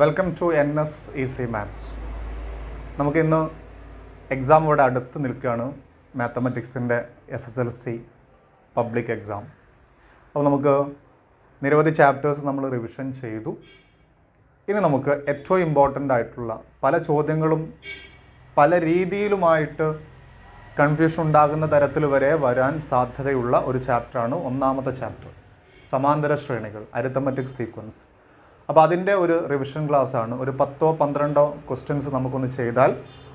Welcome to N S E C maths നമുക്കിന്ന് exam ഇവിടെ അടുത്ത് നിൽക്കുകയാണ്. മാത്തമാറ്റിക്സിന്റെ S S L C public exam അപ്പോൾ നമുക്ക് നിരവധി ചാപ്റ്റേഴ്സ് നമ്മൾ റിവിഷൻ ചെയ്തു. ഇനി നമുക്ക് ഏറ്റവും ഇമ്പോർട്ടന്റ് ആയിട്ടുള്ള പല ചോദ്യങ്ങളും പല രീതിയിലുമായിട്ട് കൺഫ്യൂഷൻ ഉണ്ടാകുന്ന തരത്തിൽ വരെ വരാൻ സാധ്യതയുള്ള ഒരു ചാപ്റ്ററാണ് ഒന്നാമത്തെ ചാപ്റ്റർ സമാന്തര ശ്രേണികൾ അരിത്തമറ്റിക് സീക്വൻസ് അപ്പോൾ അതിന്റെ ഒരു റിവിഷൻ ക്ലാസ് ആണ്. ഒരു പത്തോ പന്ത്രണ്ടോ ക്വസ്റ്റ്യൻസ് നമുക്കൊന്ന് ചെയ്താൽ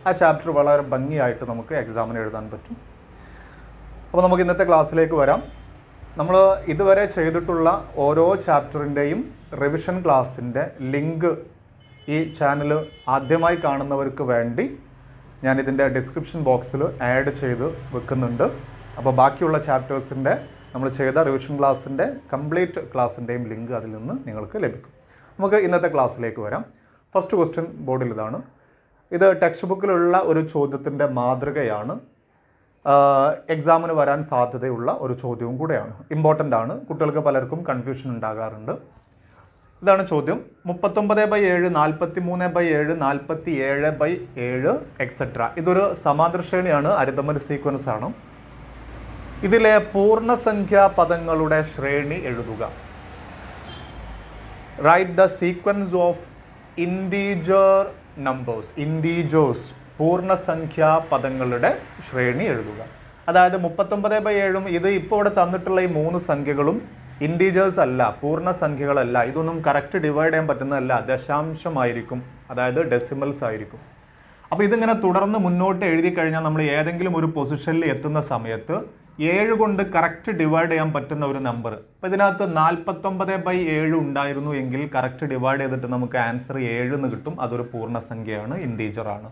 ആ ചാപ്റ്റർ വളരെ ഭംഗിയായിട്ട് നമുക്ക് എക്സാമിന് എഴുതാൻ പറ്റും. അപ്പോൾ നമുക്ക് ഇന്നത്തെ ക്ലാസ്സിലേക്ക് വരാം. നമ്മൾ ഇതുവരെ ചെയ്തിട്ടുള്ള ഓരോ ചാപ്റ്ററിന്റെയും റിവിഷൻ ക്ലാസ്സിന്റെ ലിങ്ക് ഈ ചാനൽ ആദ്യമായി കാണുന്നവർക്ക് വേണ്ടി ഞാൻ ഇതിന്റെ ഡിസ്ക്രിപ്ഷൻ ബോക്സിൽ ആഡ് ചെയ്ത് വെക്കുന്നുണ്ട്. അപ്പോൾ ബാക്കിയുള്ള ചാപ്റ്റേഴ്സിന്റെ നമ്മൾ ചെയ്ത റിവിഷൻ ക്ലാസ്സിന്റെ കംപ്ലീറ്റ് ക്ലാസ്സിന്റെയും ലിങ്ക് അതിൽ നിന്ന് നിങ്ങൾക്ക് ലഭിക്കും. നമുക്ക് ഇന്നത്തെ ക്ലാസ്സിലേക്ക് വരാം. ഫസ്റ്റ് ക്വസ്റ്റ്യൻ ബോർഡിൽ ഇതാണ്. ഇത് ടെക്സ്റ്റ് ബുക്കിലുള്ള ഒരു ചോദ്യത്തിന്റെ മാതൃകയാണ്. എക്സാമിന് വരാൻ സാധ്യതയുള്ള ഒരു ചോദ്യവും കൂടെയാണ്. ഇമ്പോർട്ടന്റ് ആണ്. കുട്ടികൾക്ക് പലർക്കും കൺഫ്യൂഷൻ ഉണ്ടാകാറുണ്ട്. ഇതാണ് ചോദ്യം. മുപ്പത്തൊമ്പത് ബൈ ഏഴ് നാൽപ്പത്തി മൂന്ന് ബൈ ഏഴ് നാൽപ്പത്തി ഏഴ് ബൈ ഏഴ് എക്സെട്ര ഇതൊരു സമാന്തര ശ്രേണിയാണ്. അരിതമൊരു സീക്വൻസ് ആണ്. ഇതിലെ പൂർണസംഖ്യാ പദങ്ങളുടെ ശ്രേണി എഴുതുക. Write the sequence of integer numbers integers പൂർണസംഖ്യാ പദങ്ങളുടെ ശ്രേണി എഴുതുക. അതായത് മുപ്പത്തൊമ്പത് ബൈ ഏഴും ഇത് ഇപ്പോൾ ഇവിടെ തന്നിട്ടുള്ള ഈ മൂന്ന് സംഖ്യകളും ഇൻഡീജേഴ്സ് അല്ല പൂർണസംഖ്യകളല്ല. ഇതൊന്നും കറക്റ്റ് ഡിവൈഡ് ചെയ്യാൻ പറ്റുന്നതല്ല ദശാംശമായിരിക്കും. അതായത് ഡെസിമൽസ് ആയിരിക്കും. അപ്പോൾ ഇതിങ്ങനെ തുടർന്ന് മുന്നോട്ട് എഴുതി കഴിഞ്ഞാൽ നമ്മൾ ഏതെങ്കിലും ഒരു പൊസിഷനിൽ എത്തുന്ന സമയത്ത് ഏഴ് കൊണ്ട് കറക്റ്റ് ഡിവൈഡ് ചെയ്യാൻ പറ്റുന്ന ഒരു നമ്പർ അപ്പോൾ ഇതിനകത്ത് നാൽപ്പത്തൊമ്പത് ബൈ ഏഴ് ഉണ്ടായിരുന്നു എങ്കിൽ കറക്റ്റ് ഡിവൈഡ് ചെയ്തിട്ട് നമുക്ക് ആൻസർ ഏഴ് എന്ന് കിട്ടും. അതൊരു പൂർണസംഖ്യയാണ് ഇന്റീജർ ആണ്.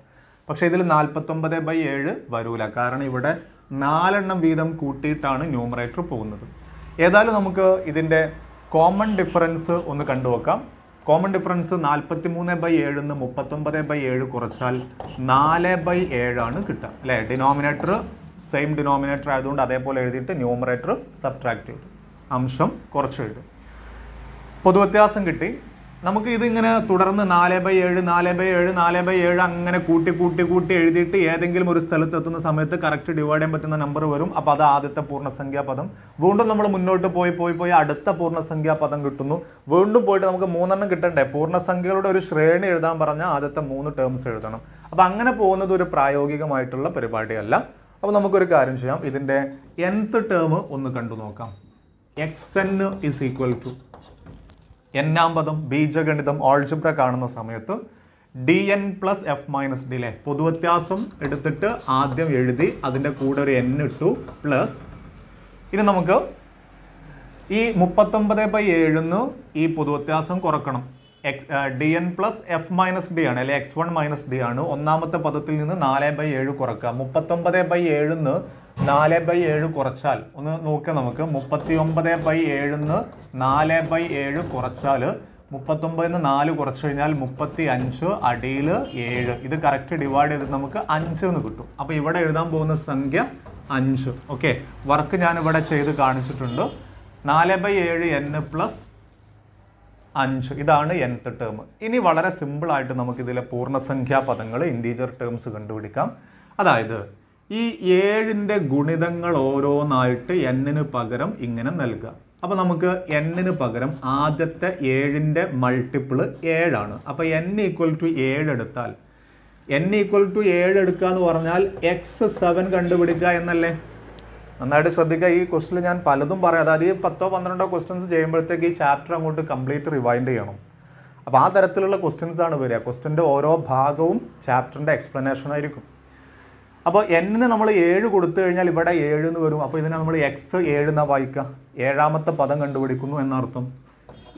പക്ഷേ ഇതിൽ നാൽപ്പത്തൊമ്പത് ബൈ ഏഴ് വരൂല. കാരണം ഇവിടെ നാലെണ്ണം വീതം കൂട്ടിയിട്ടാണ് ന്യൂമറേറ്റർ പോകുന്നത്. ഏതായാലും നമുക്ക് ഇതിന്റെ കോമൺ ഡിഫറൻസ് ഒന്ന് കണ്ടുവെക്കാം കോമൺ ഡിഫറൻസ് നാൽപ്പത്തി മൂന്ന് ബൈ ഏഴ് നിന്ന് മുപ്പത്തൊമ്പത് ബൈ ഏഴ് കുറച്ചാൽ നാല് ബൈ ഏഴാണ് കിട്ടുക. അല്ലേ? ഡിനോമിനേറ്റർ സെയിം ഡിനോമിനേറ്റർ ആയതുകൊണ്ട് അതേപോലെ എഴുതിയിട്ട് ന്യൂമറേറ്റർ സബ്ട്രാക്ട് ചെയ്തു. അംശം കുറച്ച് എഴുതും. പൊതുവ്യത്യാസം കിട്ടി. നമുക്ക് ഇതിങ്ങനെ തുടർന്ന് നാല് ബൈ ഏഴ് നാല് ബൈ ഏഴ് നാല് ബൈ ഏഴ് അങ്ങനെ കൂട്ടി കൂട്ടി കൂട്ടി എഴുതിയിട്ട് ഏതെങ്കിലും ഒരു സ്ഥലത്ത് എത്തുന്ന സമയത്ത് കറക്റ്റ് ഡിവൈഡ് ചെയ്യാൻ പറ്റുന്ന നമ്പർ വരും. അപ്പോൾ അത് ആദ്യത്തെ പൂർണസംഖ്യാ പദം. വീണ്ടും നമ്മൾ മുന്നോട്ട് പോയി പോയി പോയി അടുത്ത പൂർണസംഖ്യാ പദം കിട്ടുന്നു. വീണ്ടും പോയിട്ട് നമുക്ക് മൂന്നെണ്ണം കിട്ടണ്ടേ? പൂർണസംഖ്യകളുടെ ഒരു ശ്രേണി എഴുതാൻ പറഞ്ഞാൽ ആദ്യത്തെ മൂന്ന് ടേംസ് എഴുതണം. അപ്പോൾ അങ്ങനെ പോകുന്നത് ഒരു പ്രായോഗികമായിട്ടുള്ള പരിപാടിയല്ല. അപ്പോൾ നമുക്കൊരു കാര്യം ചെയ്യാം. ഇതിന്റെ എൻത്ത് ടേം ഒന്ന് കണ്ടു നോക്കാം. X N is equal to എന്നാം പദം ബീജഗണിതം ഓൾജിബ്ര കാണുന്ന സമയത്ത് D N plus F minus D അല്ലേ പൊതുവ്യത്യാസം എടുത്തിട്ട് ആദ്യം എഴുതി അതിന്റെ കൂടെ ഒരു എൻ ഇട്ടു പ്ലസ് ഇനി നമുക്ക് ഈ മുപ്പത്തൊമ്പത് ബൈ ഏഴിന്ന് ഈ പൊതുവ്യത്യാസം കുറക്കണം. D N plus F minus D ആണ് അല്ലെങ്കിൽ എക്സ് വൺ മൈനസ് ഡി ആണ്. ഒന്നാമത്തെ പദത്തിൽ നിന്ന് നാല് ബൈ ഏഴ് കുറക്കുക. മുപ്പത്തൊമ്പത് ബൈ ഏഴിന്ന് നാല് ബൈ ഏഴ് കുറച്ചാൽ ഒന്ന് നോക്കുക നമുക്ക്. മുപ്പത്തി ഒമ്പത് ബൈ ഏഴിന്ന് നാല് ബൈ ഏഴ് കുറച്ചാൽ നിന്ന് നാല് കുറച്ച് കഴിഞ്ഞാൽ മുപ്പത്തി അഞ്ച് അടിയിൽ ഏഴ്. ഇത് കറക്റ്റ് ഡിവൈഡ് ചെയ്തിട്ട് നമുക്ക് അഞ്ച് എന്ന് കിട്ടും. അപ്പോൾ ഇവിടെ എഴുതാൻ പോകുന്ന സംഖ്യ അഞ്ച്. ഓക്കെ വർക്ക് ഞാൻ ഇവിടെ ചെയ്ത് കാണിച്ചിട്ടുണ്ട്. നാല് ബൈ ഏഴ് എൻ പ്ലസ് അഞ്ച്. ഇതാണ് എൻത്ത് ടേം ഇനി വളരെ സിമ്പിൾ ആയിട്ട് നമുക്ക് ഇതിലെ പൂർണസംഖ്യാ പദങ്ങൾ ഇന്റീജർ ടേംസ് കണ്ടുപിടിക്കാം. അതായത് ഈ ഏഴിന്റെ ഗുണിതങ്ങൾ ഓരോന്നായിട്ട് എന്നിന് പകരം ഇങ്ങനെ നൽകുക. അപ്പോൾ നമുക്ക് എന്നിന് പകരം ആദ്യത്തെ ഏഴിന്റെ മൾട്ടിപ്പിൾ ഏഴാണ്. അപ്പോൾ എൻ ഈക്വൽ ടു ഏഴ് എടുത്താൽ എൻ ഈക്വൽ ടു ഏഴ് എടുക്കുക എന്ന് പറഞ്ഞാൽ എക്സ് സെവൻ കണ്ടുപിടിക്കുക എന്നല്ലേ? നന്നായിട്ട് ശ്രദ്ധിക്കുക. ഈ ക്വസ്റ്റിൽ ഞാൻ പലതും പറയാം. അതായത് ഈ പത്തോ പന്ത്രണ്ടോ ക്വസ്റ്റ്യൻസ് ചെയ്യുമ്പോഴത്തേക്ക് ഈ ചാപ്റ്റർ അങ്ങോട്ട് കംപ്ലീറ്റ് റിവൈൻഡ് ചെയ്യണം. അപ്പോൾ ആ തരത്തിലുള്ള ക്വസ്റ്റ്യൻസ് ആണ് വരിക. ക്വസ്റ്റ്യന്റെ ഓരോ ഭാഗവും ചാപ്റ്ററിന്റെ എക്സ്പ്ലനേഷൻ ആയിരിക്കും. അപ്പോൾ എന്നിന് നമ്മൾ ഏഴ് കൊടുത്തു കഴിഞ്ഞാൽ ഇവിടെ ഏഴ് എന്ന് വരും. അപ്പോൾ ഇതിനെ നമ്മൾ എക്സ് ഏഴ് എന്നാ വായിക്കുക. ഏഴാമത്തെ പദം കണ്ടുപിടിക്കുന്നു എന്നർത്ഥം.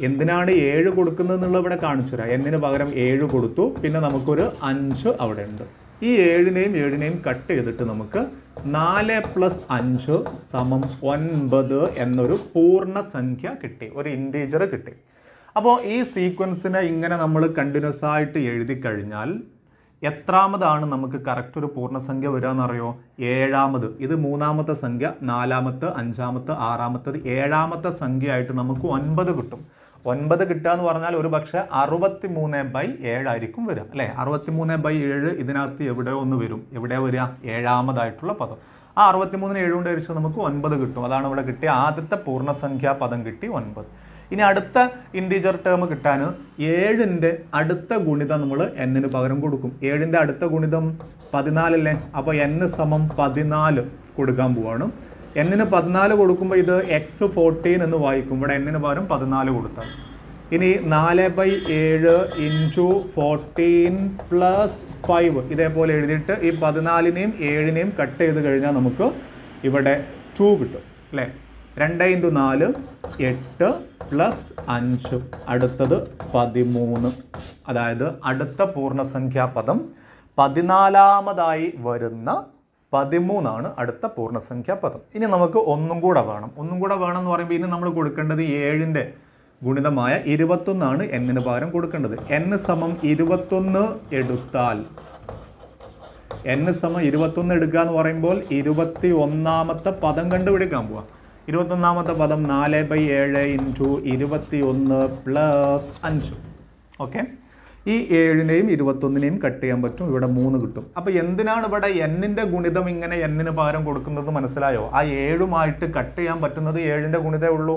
എന്തിനാണ് ഏഴ് കൊടുക്കുന്നത് ഇവിടെ കാണിച്ചു തരാം. എന്നിന് പകരം ഏഴ് കൊടുത്തു. പിന്നെ നമുക്കൊരു അഞ്ച് അവിടെ ഉണ്ട്. ഈ ഏഴിനെയും ഏഴിനെയും കട്ട് ചെയ്തിട്ട് നമുക്ക് നാല് പ്ലസ് അഞ്ച് സമം ഒൻപത് എന്നൊരു പൂർണസംഖ്യ കിട്ടി ഒരു ഇന്റീജർ കിട്ടി. അപ്പോൾ ഈ സീക്വൻസിനെ ഇങ്ങനെ നമ്മൾ കണ്ടിന്യൂസ് ആയിട്ട് എഴുതി കഴിഞ്ഞാൽ എത്രാമതാണ് നമുക്ക് കറക്റ്റ് ഒരു പൂർണസംഖ്യ വരിക എന്നറിയോ ഏഴാമത്. ഇത് മൂന്നാമത്തെ സംഖ്യ നാലാമത്തെ അഞ്ചാമത്തെ ആറാമത്തത്. ഏഴാമത്തെ സംഖ്യയായിട്ട് നമുക്ക് ഒൻപത് കിട്ടും. ഒൻപത് കിട്ടുക എന്ന് പറഞ്ഞാൽ ഒരു പക്ഷേ അറുപത്തി മൂന്ന് ബൈ ഏഴായിരിക്കും വരിക അല്ലേ? അറുപത്തി മൂന്ന് ബൈ ഏഴ് ഇതിനകത്ത് എവിടെ ഒന്ന് വരും? എവിടെ വരിക? ഏഴാമതായിട്ടുള്ള പദം. ആ അറുപത്തി മൂന്നിന് ഏഴ് കൊണ്ട് ഹരിച്ചാൽ നമുക്ക് ഒൻപത് കിട്ടും. അതാണ് ഇവിടെ കിട്ടിയ ആദ്യത്തെ പൂർണസംഖ്യാ പദം കിട്ടി ഒൻപത്. ഇനി അടുത്ത ഇന്റീജർ ടേം കിട്ടാൻ ഏഴിന്റെ അടുത്ത ഗുണിതം നമ്മൾ എന്നിന് പകരം കൊടുക്കും. ഏഴിന്റെ അടുത്ത ഗുണിതം പതിനാലല്ലേ? അപ്പോൾ n സമം പതിനാല് കൊടുക്കാൻ പോവാണ്. എന്നിന് പതിനാല് കൊടുക്കുമ്പോൾ ഇത് എക്സ് ഫോർട്ടീൻ എന്ന് വായിക്കും. ഇവിടെ എന്നിന് പകരം പതിനാല് കൊടുത്താൽ. ഇനി നാല് ബൈ ഏഴ് ഇന്റു ഫോർട്ടീൻ പ്ലസ് ഫൈവ് ഇതേപോലെ എഴുതിയിട്ട് ഈ പതിനാലിനെയും ഏഴിനെയും കട്ട് ചെയ്ത് കഴിഞ്ഞാൽ നമുക്ക് ഇവിടെ ടു കിട്ടും. അല്ലേ? രണ്ട് ഇന്റു നാല് എട്ട് പ്ലസ് അഞ്ച്. അടുത്തത് പതിമൂന്ന്. അതായത് അടുത്ത പൂർണസംഖ്യാ പദം പതിനാലാമതായി വരുന്ന പതിമൂന്നാണ് അടുത്ത പൂർണസംഖ്യാ പദം. ഇനി നമുക്ക് ഒന്നും കൂടെ വേണം. ഒന്നും കൂടെ വേണം എന്ന് പറയുമ്പോൾ ഇനി നമ്മൾ കൊടുക്കേണ്ടത് ഏഴിന്റെ ഗുണിതമായ ഇരുപത്തൊന്നാണ് എന്നിന് പകരം കൊടുക്കേണ്ടത്. n സമം ഇരുപത്തൊന്ന് എടുത്താൽ n സമം ഇരുപത്തൊന്ന് എടുക്കുക എന്ന് പറയുമ്പോൾ ഇരുപത്തി ഒന്നാമത്തെ പദം കണ്ടുപിടിക്കാൻ പോവാം. ഇരുപത്തൊന്നാമത്തെ പദം നാല് ബൈ ഏഴ് ഇന്റു ഇരുപത്തി ഒന്ന് പ്ലസ് അഞ്ച്. ഓക്കെ? ഈ ഏഴിനെയും ഇരുപത്തൊന്നിനെയും കട്ട് ചെയ്യാൻ പറ്റും. ഇവിടെ മൂന്ന് കിട്ടും. അപ്പോൾ എന്തിനാണ് ഇവിടെ എന്നിന്റെ ഗുണിതം ഇങ്ങനെ എന്നിന് പകരം കൊടുക്കുന്നത് മനസ്സിലായോ? ആ ഏഴുമായിട്ട് കട്ട് ചെയ്യാൻ പറ്റുന്നത് ഏഴിന്റെ ഗുണിതേ ഉള്ളൂ.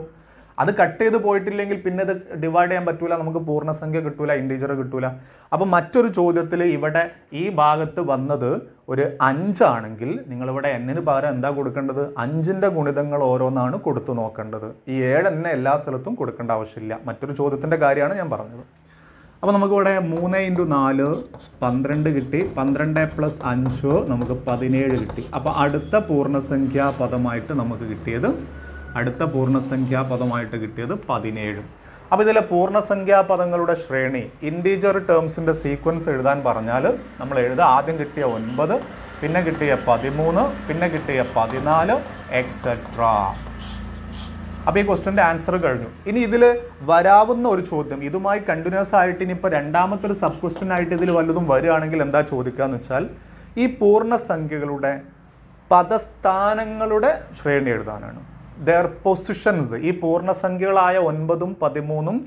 അത് കട്ട് ചെയ്ത് പോയിട്ടില്ലെങ്കിൽ പിന്നെ ഇത് ഡിവൈഡ് ചെയ്യാൻ പറ്റൂല. നമുക്ക് പൂർണസംഖ്യ കിട്ടൂല ഇന്റീജർ കിട്ടൂല. അപ്പം മറ്റൊരു ചോദ്യത്തിൽ ഇവിടെ ഈ ഭാഗത്ത് വന്നത് ഒരു അഞ്ചാണെങ്കിൽ നിങ്ങളിവിടെ എന്നിന് പകരം എന്താ കൊടുക്കേണ്ടത്? അഞ്ചിന്റെ ഗുണിതങ്ങൾ ഓരോന്നാണ് കൊടുത്തു നോക്കേണ്ടത്. ഈ ഏഴെന്നെ എല്ലാ സ്ഥലത്തും കൊടുക്കേണ്ട ആവശ്യമില്ല. മറ്റൊരു ചോദ്യത്തിന്റെ കാര്യമാണ് ഞാൻ പറഞ്ഞത്. അപ്പോൾ നമുക്കിവിടെ മൂന്ന് ഇന്റു നാല് പന്ത്രണ്ട് കിട്ടി. പന്ത്രണ്ട് പ്ലസ് അഞ്ച് നമുക്ക് പതിനേഴ് കിട്ടി. അപ്പോൾ അടുത്ത പൂർണസംഖ്യാ പദമായിട്ട് നമുക്ക് കിട്ടിയത് അടുത്ത പൂർണസംഖ്യാ പദമായിട്ട് കിട്ടിയത് പതിനേഴ്. അപ്പോൾ ഇതിലെ പൂർണസംഖ്യാ പദങ്ങളുടെ ശ്രേണി ഇന്റീജർ ടേംസിന്റെ സീക്വൻസ് എഴുതാൻ പറഞ്ഞാൽ നമ്മൾ എഴുതുക ആദ്യം കിട്ടിയ ഒൻപത് പിന്നെ കിട്ടിയ പതിമൂന്ന് പിന്നെ കിട്ടിയ പതിനാല് എക്സെട്രാ അപ്പോൾ ഈ ക്വസ്റ്റിന്റെ ആൻസർ കഴിഞ്ഞു. ഇനി ഇതിൽ വരാവുന്ന ഒരു ചോദ്യം. ഇതുമായി കണ്ടിന്യൂസ് ആയിട്ട് ഇനിയിപ്പോൾ രണ്ടാമത്തെ ഒരു സബ് ക്വസ്റ്റ്യൻ ആയിട്ട് ഇതിൽ വല്ലതും വരികയാണെങ്കിൽ എന്താ ചോദിക്കുക എന്ന് വെച്ചാൽ ഈ പൂർണസംഖ്യകളുടെ പദസ്ഥാനങ്ങളുടെ ശ്രേണി എഴുതാനാണ്. ദർ പൊസിഷൻസ് ഈ പൂർണസംഖ്യകളായ ഒൻപതും പതിമൂന്നും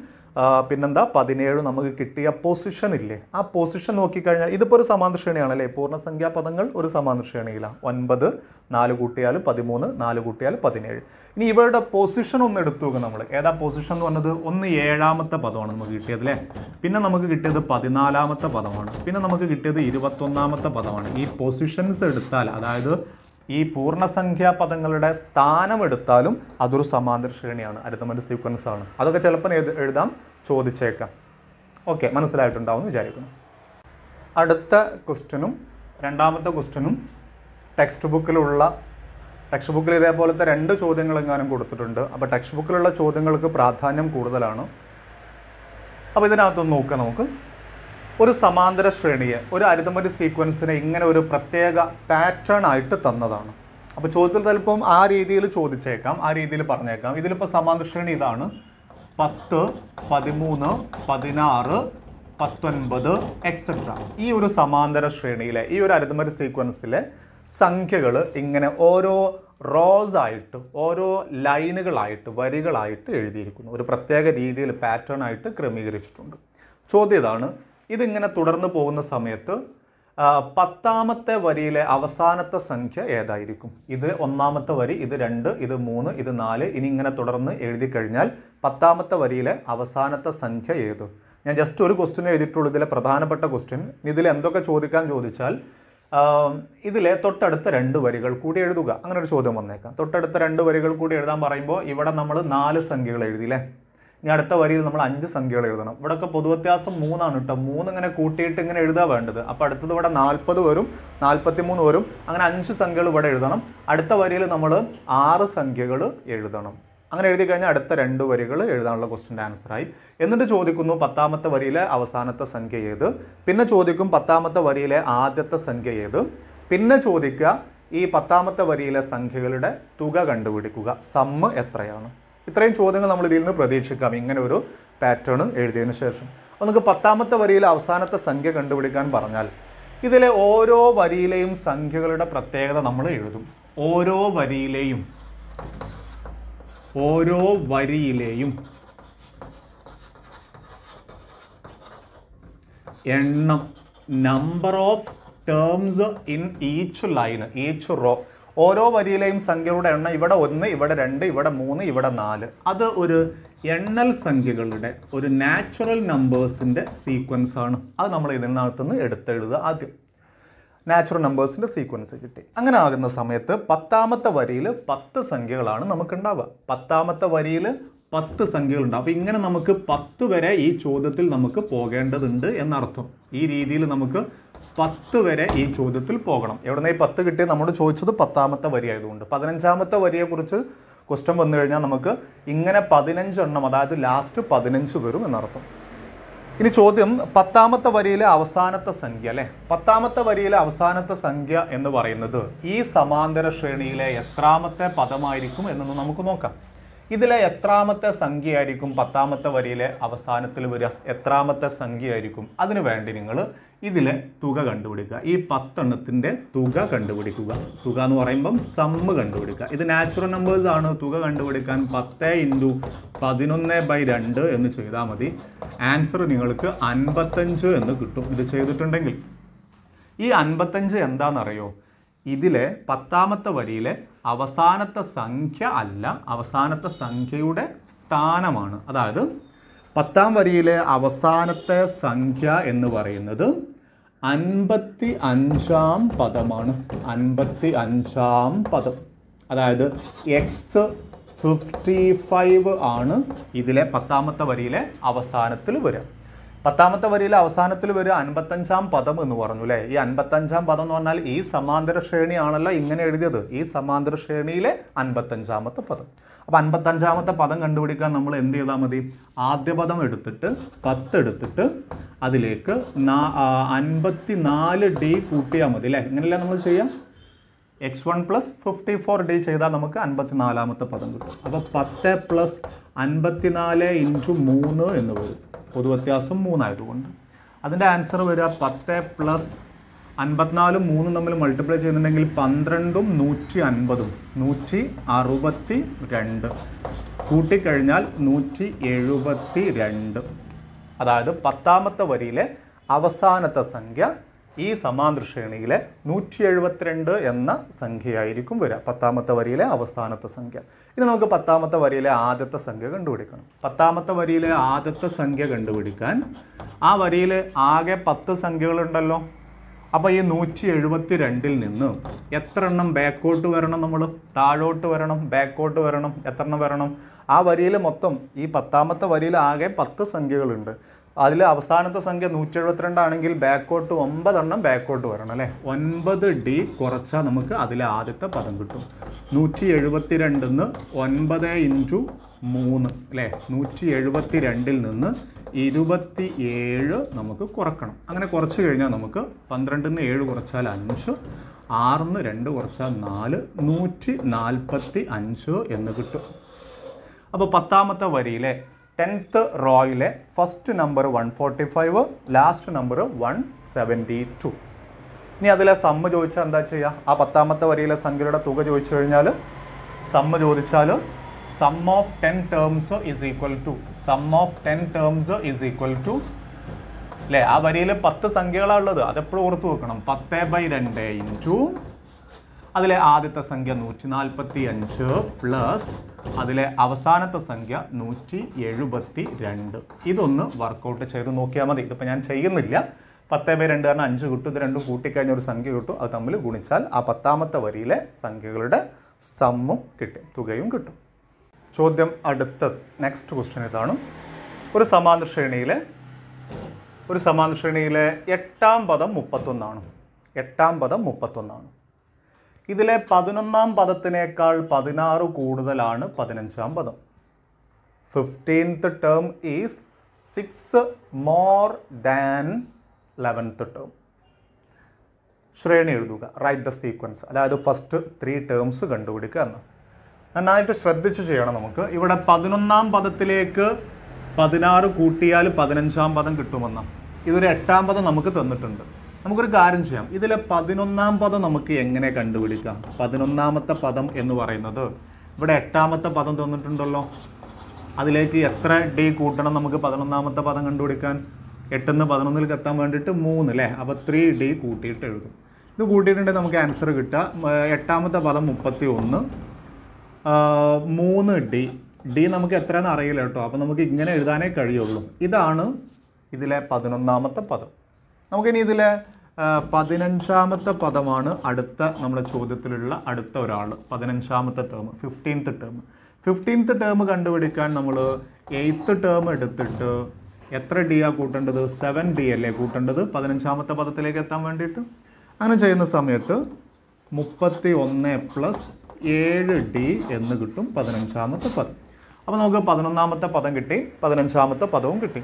പിന്നെന്താ? പതിനേഴ് നമുക്ക് കിട്ടിയ പൊസിഷൻ ഇല്ലേ? ആ പൊസിഷൻ നോക്കിക്കഴിഞ്ഞാൽ ഇതിപ്പോൾ ഒരു സമാന്തര ശ്രേണിയാണല്ലേ? പൂർണസംഖ്യാ പദങ്ങൾ ഒരു സമാന്തര ശ്രേണിയിലാണ്. ഒൻപത് നാല് കൂട്ടിയാൽ പതിമൂന്ന് നാല് കൂട്ടിയാൽ പതിനേഴ്. ഇനി ഇവരുടെ പൊസിഷൻ ഒന്ന് എടുത്തു നോക്കുക നമ്മൾ ഏതാ പൊസിഷൻ എന്ന് പറഞ്ഞത്? ഒന്ന് ഏഴാമത്തെ പദമാണ് നമുക്ക് കിട്ടിയത് അല്ലേ പിന്നെ നമുക്ക് കിട്ടിയത് പതിനാലാമത്തെ പദമാണ്. പിന്നെ നമുക്ക് കിട്ടിയത് ഇരുപത്തൊന്നാമത്തെ പദമാണ്. ഈ പൊസിഷൻസ് എടുത്താൽ അതായത് ഈ പൂർണസംഖ്യാ പദങ്ങളുടെ സ്ഥാനം എടുത്താലും അതൊരു സമാന്തര ശ്രേണിയാണ് അരിതമന്റെ സീക്വൻസ് ആണ്. അതൊക്കെ ചിലപ്പോൾ എഴുത- ചോദിച്ചേക്കാം. ഓക്കെ മനസ്സിലായിട്ടുണ്ടാവും വിചാരിക്കുന്നു. അടുത്ത ക്വസ്റ്റ്യനും രണ്ടാമത്തെ ക്വസ്റ്റ്യനും ടെക്സ്റ്റ് ബുക്കിലുള്ള ടെക്സ്റ്റ് ബുക്കിൽ ഇതേപോലത്തെ രണ്ട് ചോദ്യങ്ങൾ എങ്ങാനും കൊടുത്തിട്ടുണ്ട്. അപ്പോൾ ടെക്സ്റ്റ് ബുക്കിലുള്ള ചോദ്യങ്ങൾക്ക് പ്രാധാന്യം കൂടുതലാണ്. അപ്പോൾ ഇതിനകത്തൊന്ന് നോക്കാം നമുക്ക്. ഒരു സമാന്തര ശ്രേണിയെ ഒരു അരിതമരി സീക്വൻസിനെ ഇങ്ങനെ ഒരു പ്രത്യേക പാറ്റേൺ ആയിട്ട് തന്നതാണ്. അപ്പോൾ ചോദ്യത്തിൽ ചിലപ്പം ആ രീതിയിൽ ചോദിച്ചേക്കാം ആ രീതിയിൽ പറഞ്ഞേക്കാം. ഇതിലിപ്പോൾ സമാന്തര ശ്രേണി ഇതാണ്. പത്ത് പതിമൂന്ന് പതിനാറ് പത്തൊൻപത് എക്സെട്ര ഈ ഒരു സമാന്തര ശ്രേണിയിലെ ഈ ഒരു അരിതമരി സീക്വൻസിലെ സംഖ്യകൾ ഇങ്ങനെ ഓരോ റോസ് ആയിട്ട് ഓരോ ലൈനുകളായിട്ട് വരികളായിട്ട് എഴുതിയിരിക്കുന്നു. ഒരു പ്രത്യേക രീതിയിൽ പാറ്റേൺ ആയിട്ട് ക്രമീകരിച്ചിട്ടുണ്ട്. ചോദ്യം ഇതാണ്. ഇതിങ്ങനെ തുടർന്ന് പോകുന്ന സമയത്ത് പത്താമത്തെ വരിയിലെ അവസാനത്തെ സംഖ്യ ഏതായിരിക്കും? ഇത് ഒന്നാമത്തെ വരി ഇത് രണ്ട് ഇത് മൂന്ന് ഇത് നാല് ഇനി ഇങ്ങനെ തുടർന്ന് എഴുതി കഴിഞ്ഞാൽ പത്താമത്തെ വരിയിലെ അവസാനത്തെ സംഖ്യ ഏത്? ഞാൻ ജസ്റ്റ് ഒരു ക്വസ്റ്റ്യൻ എഴുതിയിട്ടുള്ളൂ ഇതിലെ പ്രധാനപ്പെട്ട ക്വസ്റ്റ്യൻ ഇതിൽ എന്തൊക്കെ ചോദിക്കാൻ ചോദിച്ചാൽ ഇതിലെ തൊട്ടടുത്ത രണ്ട് വരികൾ കൂടി എഴുതുക. അങ്ങനെ ഒരു ചോദ്യം വന്നേക്കാം. തൊട്ടടുത്ത രണ്ട് വരികൾ കൂടി എഴുതാൻ പറയുമ്പോൾ ഇവിടെ നമ്മൾ നാല് സംഖ്യകൾ എഴുതിയില്ലേ? ഇനി അടുത്ത വരിയിൽ നമ്മൾ അഞ്ച് സംഖ്യകൾ എഴുതണം. ഇവിടെയൊക്കെ പൊതുവ്യത്യാസം മൂന്നാണ് കേട്ടോ മൂന്ന് ഇങ്ങനെ കൂട്ടിയിട്ട് ഇങ്ങനെ എഴുതാ വേണ്ടത്. അപ്പോൾ അടുത്തത് ഇവിടെ നാൽപ്പത് വരും നാൽപ്പത്തി മൂന്ന് വരും. അങ്ങനെ അഞ്ച് സംഖ്യകൾ ഇവിടെ എഴുതണം. അടുത്ത വരിയിൽ നമ്മൾ ആറ് സംഖ്യകൾ എഴുതണം. അങ്ങനെ എഴുതി കഴിഞ്ഞാൽ അടുത്ത രണ്ട് വരികൾ എഴുതാനുള്ള ക്വസ്റ്റിന്റെ ആൻസറായി എന്നിട്ട് ചോദിക്കുന്നു പത്താമത്തെ വരിയിലെ അവസാനത്തെ സംഖ്യ ഏത്? പിന്നെ ചോദിക്കും പത്താമത്തെ വരിയിലെ ആദ്യത്തെ സംഖ്യ ഏത്? പിന്നെ ചോദിക്കുക ഈ പത്താമത്തെ വരിയിലെ സംഖ്യകളുടെ തുക കണ്ടുപിടിക്കുക. സമ്മ് എത്രയാണ്? ഇത്രയും ചോദ്യങ്ങൾ നമ്മൾ ഇതിൽ നിന്ന് പ്രതീക്ഷിക്കാം. ഇങ്ങനെ ഒരു പാറ്റേൺ എഴുതിയതിന് ശേഷം. അപ്പോൾ നമുക്ക് പത്താമത്തെ വരിയിലെ അവസാനത്തെ സംഖ്യ കണ്ടുപിടിക്കാൻ പറഞ്ഞാൽ ഇതിലെ ഓരോ വരിയിലെയും സംഖ്യകളുടെ പ്രത്യേകത നമ്മൾ എഴുതും. ഓരോ വരിയിലെയും ഓരോ വരിയിലെയും എണ്ണം number of terms in each line each row ഓരോ വരിയിലെയും സംഖ്യകളുടെ എണ്ണം ഇവിടെ ഒന്ന് ഇവിടെ രണ്ട് ഇവിടെ മൂന്ന് ഇവിടെ നാല്. അത് ഒരു എണ്ണൽ സംഖ്യകളുടെ ഒരു നാച്ചുറൽ നമ്പേഴ്സിന്റെ സീക്വൻസ് ആണ്. അത് നമ്മൾ ഇതിനകത്തുനിന്ന് എടുത്തെഴുതുക ആദ്യം. നാച്ചുറൽ നമ്പേഴ്സിന്റെ സീക്വൻസ് കിട്ടി. അങ്ങനെ ആകുന്ന സമയത്ത് പത്താമത്തെ വരിയിൽ പത്ത് സംഖ്യകളാണ് നമുക്ക് ഉണ്ടാവുക പത്താമത്തെ വരിയിൽ പത്ത് സംഖ്യകളുണ്ട്. അപ്പോൾ ഇങ്ങനെ നമുക്ക് പത്ത് വരെ ഈ ചോദ്യത്തിൽ നമുക്ക് പോകേണ്ടതുണ്ട് എന്നർത്ഥം. ഈ രീതിയിൽ നമുക്ക് പത്ത് വരെ ഈ ചോദ്യത്തിൽ പോകണം. എവിടെ നിന്ന് ഈ പത്ത് കിട്ടിയ നമ്മൾ ചോദിച്ചത് പത്താമത്തെ വരി ആയതുകൊണ്ട് പതിനഞ്ചാമത്തെ വരിയെക്കുറിച്ച് ക്വസ്റ്റ്യൻ വന്നു കഴിഞ്ഞാൽ നമുക്ക് ഇങ്ങനെ പതിനഞ്ചെണ്ണം അതായത് ലാസ്റ്റ് പതിനഞ്ച് വരും എന്നർത്ഥം. ഇനി ചോദ്യം പത്താമത്തെ വരിയിലെ അവസാനത്തെ സംഖ്യ അല്ലെ? പത്താമത്തെ വരിയിലെ അവസാനത്തെ സംഖ്യ എന്ന് പറയുന്നത് ഈ സമാന്തര ശ്രേണിയിലെ എത്രാമത്തെ പദമായിരിക്കും എന്നൊന്ന് നമുക്ക് നോക്കാം. ഇതിലെ എത്രാമത്തെ സംഖ്യ സംഖ്യയായിരിക്കും പത്താമത്തെ വരിയിലെ അവസാനത്തിൽ വരിക. എത്രാമത്തെ സംഖ്യ ആയിരിക്കും അതിനു വേണ്ടി നിങ്ങൾ ഇതിലെ തുക കണ്ടുപിടിക്കുക. ഈ പത്തെണ്ണത്തിന്റെ തുക കണ്ടുപിടിക്കുക. തുക എന്ന് പറയുമ്പം സമ്മ് കണ്ടുപിടിക്കുക. ഇത് നാച്ചുറൽ നമ്പേഴ്സ് ആണ്. തുക കണ്ടുപിടിക്കാൻ പത്ത് ഇന്റു പതിനൊന്ന് ബൈ രണ്ട് എന്ന് ചെയ്താൽ മതി. ആൻസർ നിങ്ങൾക്ക് അൻപത്തഞ്ച് എന്ന് കിട്ടും. ഇത് ചെയ്തിട്ടുണ്ടെങ്കിൽ. ഈ അൻപത്തഞ്ച് എന്താണെന്നറിയോ? ഇതിലെ പത്താമത്തെ വരിയിലെ അവസാനത്തെ സംഖ്യ അല്ല അവസാനത്തെ സംഖ്യയുടെ സ്ഥാനമാണ്. അതായത് പത്താം വരിയിലെ അവസാനത്തെ സംഖ്യ എന്ന് പറയുന്നത് അൻപത്തി അഞ്ചാം പദമാണ്. അൻപത്തി അഞ്ചാം പദം. അതായത് എക്സ് ഫിഫ്റ്റി ഫൈവ് ആണ് ഇതിലെ പത്താമത്തെ വരിയിലെ അവസാനത്തിൽ വരിക. പത്താമത്തെ വരിയിലെ അവസാനത്തിൽ വരിക അൻപത്തഞ്ചാം പദം എന്ന് പറഞ്ഞു അല്ലേ ഈ അൻപത്തഞ്ചാം പദം എന്ന് പറഞ്ഞാൽ ഈ സമാന്തര ശ്രേണിയാണല്ലോ ഇങ്ങനെ എഴുതിയത്. ഈ സമാന്തര ശ്രേണിയിലെ അൻപത്തഞ്ചാമത്തെ പദം. അപ്പോൾ അൻപത്തഞ്ചാമത്തെ പദം കണ്ടുപിടിക്കാൻ നമ്മൾ എന്ത് ചെയ്താൽ മതി? ആദ്യ പദം എടുത്തിട്ട് പത്ത് എടുത്തിട്ട് അതിലേക്ക് അൻപത്തി നാല് ഡി കൂട്ടിയാൽ മതി അല്ലേ ഇങ്ങനെയല്ല നമ്മൾ ചെയ്യാം? X one plus fifty four D ചെയ്താൽ നമുക്ക് അൻപത്തിനാലാമത്തെ പദം കിട്ടും. അപ്പോൾ പത്ത് പ്ലസ് അൻപത്തിനാല് ഇന്റു മൂന്ന് എന്ന് വരും. പൊതുവ്യത്യാസം മൂന്നായതുകൊണ്ട്. അതിന്റെ ആൻസർ വരിക പത്ത് പ്ലസ് അൻപത്തിനാലും മൂന്നും തമ്മിൽ മൾട്ടിപ്ലൈ ചെയ്യുന്നുണ്ടെങ്കിൽ പന്ത്രണ്ടും നൂറ്റി അൻപതും നൂറ്റി അറുപത്തി രണ്ട്. കൂട്ടിക്കഴിഞ്ഞാൽ നൂറ്റി എഴുപത്തി രണ്ട്. അതായത് പത്താമത്തെ വരിയിലെ അവസാനത്തെ സംഖ്യ ഈ സമാന്തര ശ്രേണിയിലെ നൂറ്റി എഴുപത്തിരണ്ട് എന്ന സംഖ്യയായിരിക്കും വരിക. പത്താമത്തെ വരിയിലെ അവസാനത്തെ സംഖ്യ. ഇനി നമുക്ക് പത്താമത്തെ വരിയിലെ ആദ്യത്തെ സംഖ്യ കണ്ടുപിടിക്കണം. പത്താമത്തെ വരിയിലെ ആദ്യത്തെ സംഖ്യ കണ്ടുപിടിക്കാൻ ആ വരിയിൽ ആകെ പത്ത് സംഖ്യകളുണ്ടല്ലോ. അപ്പോൾ ഈ നൂറ്റി എഴുപത്തി രണ്ടിൽ നിന്ന് എത്ര എണ്ണം ബാക്കോട്ട് വരണം നമ്മൾ താഴോട്ട് വരണം ബാക്കോട്ട് വരണം എത്ര എണ്ണം വരണം? ആ വരിയിൽ മൊത്തം ഈ പത്താമത്തെ വരിയിൽ ആകെ പത്ത് സംഖ്യകളുണ്ട്. അതിൽ അവസാനത്തെ സംഖ്യ നൂറ്റി എഴുപത്തിരണ്ടാണെങ്കിൽ ബാക്കോട്ട് ഒമ്പതെണ്ണം ബാക്കോട്ട് വരണം അല്ലേ? ഒൻപത് ഡി കുറച്ചാൽ നമുക്ക് അതിലെ ആദ്യത്തെ പദം കിട്ടും. നൂറ്റി എഴുപത്തി നിന്ന് ഒൻപത് ഇന്റു മൂന്ന് അല്ലേ? നൂറ്റി എഴുപത്തി രണ്ടിൽ നിന്ന് ഇരുപത്തി ഏഴ് നമുക്ക് കുറക്കണം. അങ്ങനെ കുറച്ച് കഴിഞ്ഞാൽ നമുക്ക് പന്ത്രണ്ടിന് ഏഴ് കുറച്ചാൽ അഞ്ച് ആറിന്ന് രണ്ട് കുറച്ചാൽ നാല് നൂറ്റി നാൽപ്പത്തി അഞ്ച് എന്ന് കിട്ടും. അപ്പോൾ പത്താമത്തെ വരിയിലെ tenth റോയിലെ first number one forty five last number one seventy two. ഇനി അതിലെ സമ്മ് ചോദിച്ചാൽ എന്താ ചെയ്യുക ആ പത്താമത്തെ വരിയിലെ സംഖ്യയുടെ തുക ചോദിച്ചു കഴിഞ്ഞാൽ സമ്മ് ചോദിച്ചാൽ sum of ten terms is equal to sum of ten terms is equal to അല്ലേ ആ വരിയിൽ പത്ത് സംഖ്യകളാണ് ഉള്ളത്. അതെപ്പോഴും ഓർത്ത് വെക്കണം. പത്ത് ബൈ രണ്ട് ഇന്റു അതിലെ ആദ്യത്തെ സംഖ്യ നൂറ്റി നാൽപ്പത്തി അഞ്ച് പ്ലസ് അതിലെ അവസാനത്തെ സംഖ്യ നൂറ്റി എഴുപത്തി രണ്ട് ഇതൊന്ന് വർക്കൗട്ട് ചെയ്ത് നോക്കിയാൽ മതി. ഇതിപ്പോൾ ഞാൻ ചെയ്യുന്നില്ല. പത്ത് ബൈ രണ്ട് കാരണം അഞ്ച് കിട്ടും. ഇത് രണ്ടും കൂട്ടിക്കഴിഞ്ഞ ഒരു സംഖ്യ കിട്ടും. അത് തമ്മിൽ ഗുണിച്ചാൽ ആ പത്താമത്തെ വരിയിലെ സംഖ്യകളുടെ സമ്മും കിട്ടും. തുകയും കിട്ടും. ചോദ്യം അടുത്തത് നെക്സ്റ്റ് ക്വസ്റ്റ്യൻ ഇതാണ്. ഒരു സമാന്തര ശ്രേണിയിലെ ഒരു സമാന്തര ശ്രേണിയിലെ എട്ടാം പദം മുപ്പത്തൊന്നാണ്. എട്ടാം പദം മുപ്പത്തൊന്നാണ്. ഇതിലെ പതിനൊന്നാം പദത്തിനേക്കാൾ പതിനാറ് കൂടുതലാണ് പതിനഞ്ചാം പദം. Fifteenth term is six more than eleventh term ശ്രേണി എഴുതുക. റൈറ്റ് ദ സീക്വൻസ് അതായത് ഫസ്റ്റ് ത്രീ ടേംസ് കണ്ടുപിടിക്കുക എന്ന്. നന്നായിട്ട് ശ്രദ്ധിച്ച് ചെയ്യണം നമുക്ക്. ഇവിടെ പതിനൊന്നാം പദത്തിലേക്ക് പതിനാറ് കൂട്ടിയാൽ പതിനഞ്ചാം പദം കിട്ടുമെന്ന് ഇതൊരു എട്ടാം പദം നമുക്ക് തന്നിട്ടുണ്ട്. നമുക്കൊരു കാര്യം ചെയ്യാം. ഇതിലെ പതിനൊന്നാം പദം നമുക്ക് എങ്ങനെ കണ്ടുപിടിക്കാം? പതിനൊന്നാമത്തെ പദം എന്ന് പറയുന്നത് ഇവിടെ എട്ടാമത്തെ പദം തന്നിട്ടുണ്ടല്ലോ. അതിലേക്ക് എത്ര ഡി കൂട്ടണം നമുക്ക് പതിനൊന്നാമത്തെ പദം കണ്ടുപിടിക്കാൻ? എട്ടെന്ന് പതിനൊന്നിലേക്ക് എത്താൻ വേണ്ടിയിട്ട് മൂന്ന് അല്ലേ അപ്പോൾ ത്രീ ഡി കൂട്ടിയിട്ട് എഴുതും. ഇത് കൂട്ടിയിട്ടുണ്ടെങ്കിൽ നമുക്ക് ആൻസർ കിട്ടുക. എട്ടാമത്തെ പദം മുപ്പത്തി ഒന്ന് മൂന്ന് ഡി. ഡി നമുക്ക് എത്രയെന്ന് അറിയില്ല കേട്ടോ. അപ്പോൾ നമുക്ക് ഇങ്ങനെ എഴുതാനേ കഴിയുള്ളൂ. ഇതാണ് ഇതിലെ പതിനൊന്നാമത്തെ പദം. നമുക്കിനി ഇതിൽ പതിനഞ്ചാമത്തെ പദമാണ് അടുത്ത നമ്മുടെ ചോദ്യത്തിലുള്ള അടുത്ത ഒരാൾ. പതിനഞ്ചാമത്തെ term fifteenth term fifteenth term കണ്ടുപിടിക്കാൻ നമ്മൾ എയ്ത്ത് ടേം എടുത്തിട്ട് എത്ര ഡി ആ കൂട്ടേണ്ടത്? സെവൻ ഡി അല്ലേ കൂട്ടേണ്ടത്? പതിനഞ്ചാമത്തെ പദത്തിലേക്ക് എത്താൻ വേണ്ടിയിട്ട്. അങ്ങനെ ചെയ്യുന്ന സമയത്ത് മുപ്പത്തി ഒന്ന് പ്ലസ് ഏഴ് ഡി എന്ന് കിട്ടും പതിനഞ്ചാമത്തെ പദം. അപ്പോൾ നമുക്ക് പതിനൊന്നാമത്തെ പദം കിട്ടി പതിനഞ്ചാമത്തെ പദവും കിട്ടി.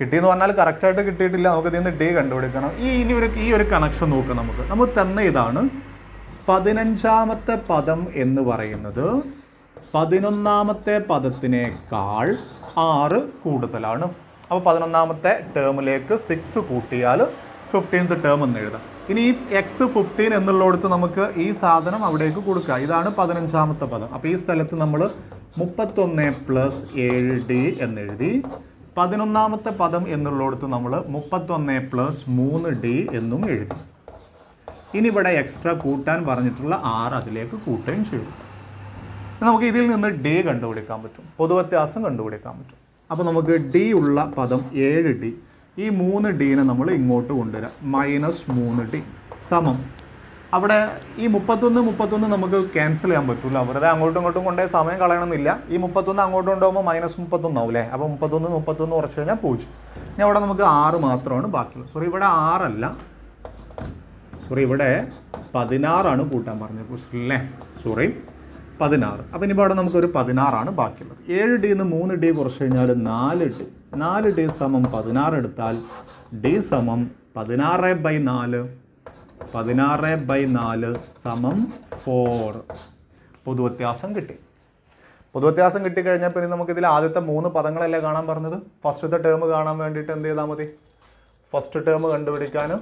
കിട്ടിയെന്ന് പറഞ്ഞാൽ കറക്റ്റായിട്ട് കിട്ടിയിട്ടില്ല. നമുക്ക് ഇതിൽ ഡി കണ്ടുപിടിക്കണം. ഈ ഇനി ഒരു ഈ ഒരു കണക്ഷൻ നോക്കാം നമുക്ക്. നമുക്ക് തന്ന ഇതാണ് പതിനഞ്ചാമത്തെ പദം എന്ന് പറയുന്നത്. പതിനൊന്നാമത്തെ പദത്തിനേക്കാൾ ആറ് കൂടുതലാണ്. അപ്പോൾ പതിനൊന്നാമത്തെ ടേമിലേക്ക് സിക്സ് കൂട്ടിയാൽ ഫിഫ്റ്റീൻത്ത് ടേം എന്ന് എഴുതാം. ഇനി ഈ എക്സ് ഫിഫ്റ്റീൻ എന്നുള്ളിടത്ത് നമുക്ക് ഈ സാധനം അവിടേക്ക് കൊടുക്കുക. ഇതാണ് പതിനഞ്ചാമത്തെ പദം. അപ്പോൾ ഈ സ്ഥലത്ത് നമ്മൾ മുപ്പത്തൊന്ന് പ്ലസ് ഏഴ് ഡി എന്നെഴുതി പതിനൊന്നാമത്തെ പദം എന്നുള്ളിടത്ത് നമ്മൾ മുപ്പത്തൊന്ന് പ്ലസ് മൂന്ന് ഡി എന്നും എഴുതി. ഇനി ഇവിടെ എക്സ്ട്രാ കൂട്ടാൻ പറഞ്ഞിട്ടുള്ള ആറ് അതിലേക്ക് കൂട്ടുകയും ചെയ്തു. നമുക്ക് ഇതിൽ നിന്ന് ഡി കണ്ടുപിടിക്കാൻ പറ്റും. പൊതുവ്യത്യാസം കണ്ടുപിടിക്കാൻ പറ്റും. അപ്പോൾ നമുക്ക് ഡി ഉള്ള പദം ഏഴ് ഡി ഈ മൂന്ന് ഡീനെ നമ്മൾ ഇങ്ങോട്ട് കൊണ്ടുവരാം. മൈനസ് മൂന്ന് ഡി സമം. അവിടെ ഈ മുപ്പത്തൊന്ന് മുപ്പത്തൊന്ന് നമുക്ക് ക്യാൻസൽ ചെയ്യാൻ പറ്റില്ല വെറുതെ അങ്ങോട്ടും ഇങ്ങോട്ടും കൊണ്ടേ സമയം കളയണമെന്നില്ല. ഈ മുപ്പത്തൊന്ന് അങ്ങോട്ടും കൊണ്ടുപോകുമ്പോൾ മൈനസ് മുപ്പത്തൊന്ന് ആവും അല്ലേ അപ്പോൾ മുപ്പത്തൊന്ന് മുപ്പത്തൊന്ന് കുറച്ച് കഴിഞ്ഞാൽ പൂജ്യം. ഇനി അവിടെ നമുക്ക് ആറ് മാത്രമാണ് ബാക്കിയുള്ളത്. സോറി ഇവിടെ ആറല്ല. സോറി ഇവിടെ പതിനാറാണ് കൂട്ടാൻ പറഞ്ഞത് അല്ലേ സോറി പതിനാറ്. അപ്പം ഇനി അവിടെ നമുക്കൊരു പതിനാറാണ് ബാക്കിയുള്ളത്. ഏഴ് ഡി നിന്ന് മൂന്ന് ഡി കുറച്ച് കഴിഞ്ഞാൽ നാല് ഡി നാല് ഡി സമം പതിനാറ് എടുത്താൽ ഡി സമം പതിനാറ് ബൈ നാല് പതിനാറ് ബൈ നാല് സമം ഫോർ പൊതുവ്യത്യാസം കിട്ടി. പൊതുവ്യത്യാസം കിട്ടിക്കഴിഞ്ഞാൽ പിന്നെ നമുക്കിതിൽ ആദ്യത്തെ മൂന്ന് പദങ്ങളല്ലേ കാണാൻ പറഞ്ഞത്? ഫസ്റ്റത്തെ ടേം കാണാൻ വേണ്ടിയിട്ട് എന്ത് ചെയ്താൽ മതി? ഫസ്റ്റ് ടേം കണ്ടുപിടിക്കാനും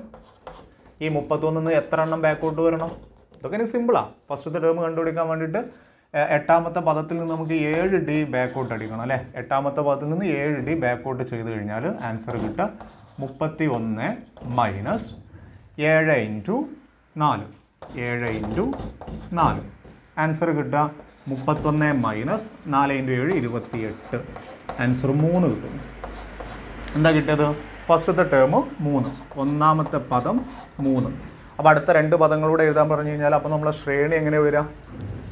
ഈ മുപ്പത്തൊന്നിൽ നിന്ന് എത്ര എണ്ണം ബാക്കോട്ട് വരണം? ഇതൊക്കെ ഇനി സിമ്പിളാണ് ഫസ്റ്റത്തെ ടേം കണ്ടുപിടിക്കാൻ വേണ്ടിയിട്ട് എട്ടാമത്തെ പദത്തിൽ നിന്ന് നമുക്ക് ഏഴ് ഡി ബാക്കോട്ട് അടിക്കണം അല്ലേ? എട്ടാമത്തെ പദത്തിൽ നിന്ന് ഏഴ് ഡി ബാക്കോട്ട് ചെയ്ത് കഴിഞ്ഞാൽ ആൻസർ കിട്ടുക. മുപ്പത്തി ഒന്ന് മൈനസ് ഏഴ് ഇന്റു നാല്. ഏഴ് ഇന്റു നാല്. ആൻസർ കിട്ടുക മുപ്പത്തൊന്ന് മൈനസ് നാല് ഇന്റു ഏഴ് ഇരുപത്തിയെട്ട്. ആൻസർ മൂന്ന് കിട്ടും. എന്താ കിട്ടിയത്? ഫസ്റ്റത്തെ ടേം മൂന്ന്. ഒന്നാമത്തെ പദം മൂന്ന്. അപ്പോൾ അടുത്ത രണ്ട് പദങ്ങളൂടെ എഴുതാൻ പറഞ്ഞു കഴിഞ്ഞാൽ അപ്പോൾ നമ്മളെ ശ്രേണി എങ്ങനെ വരിക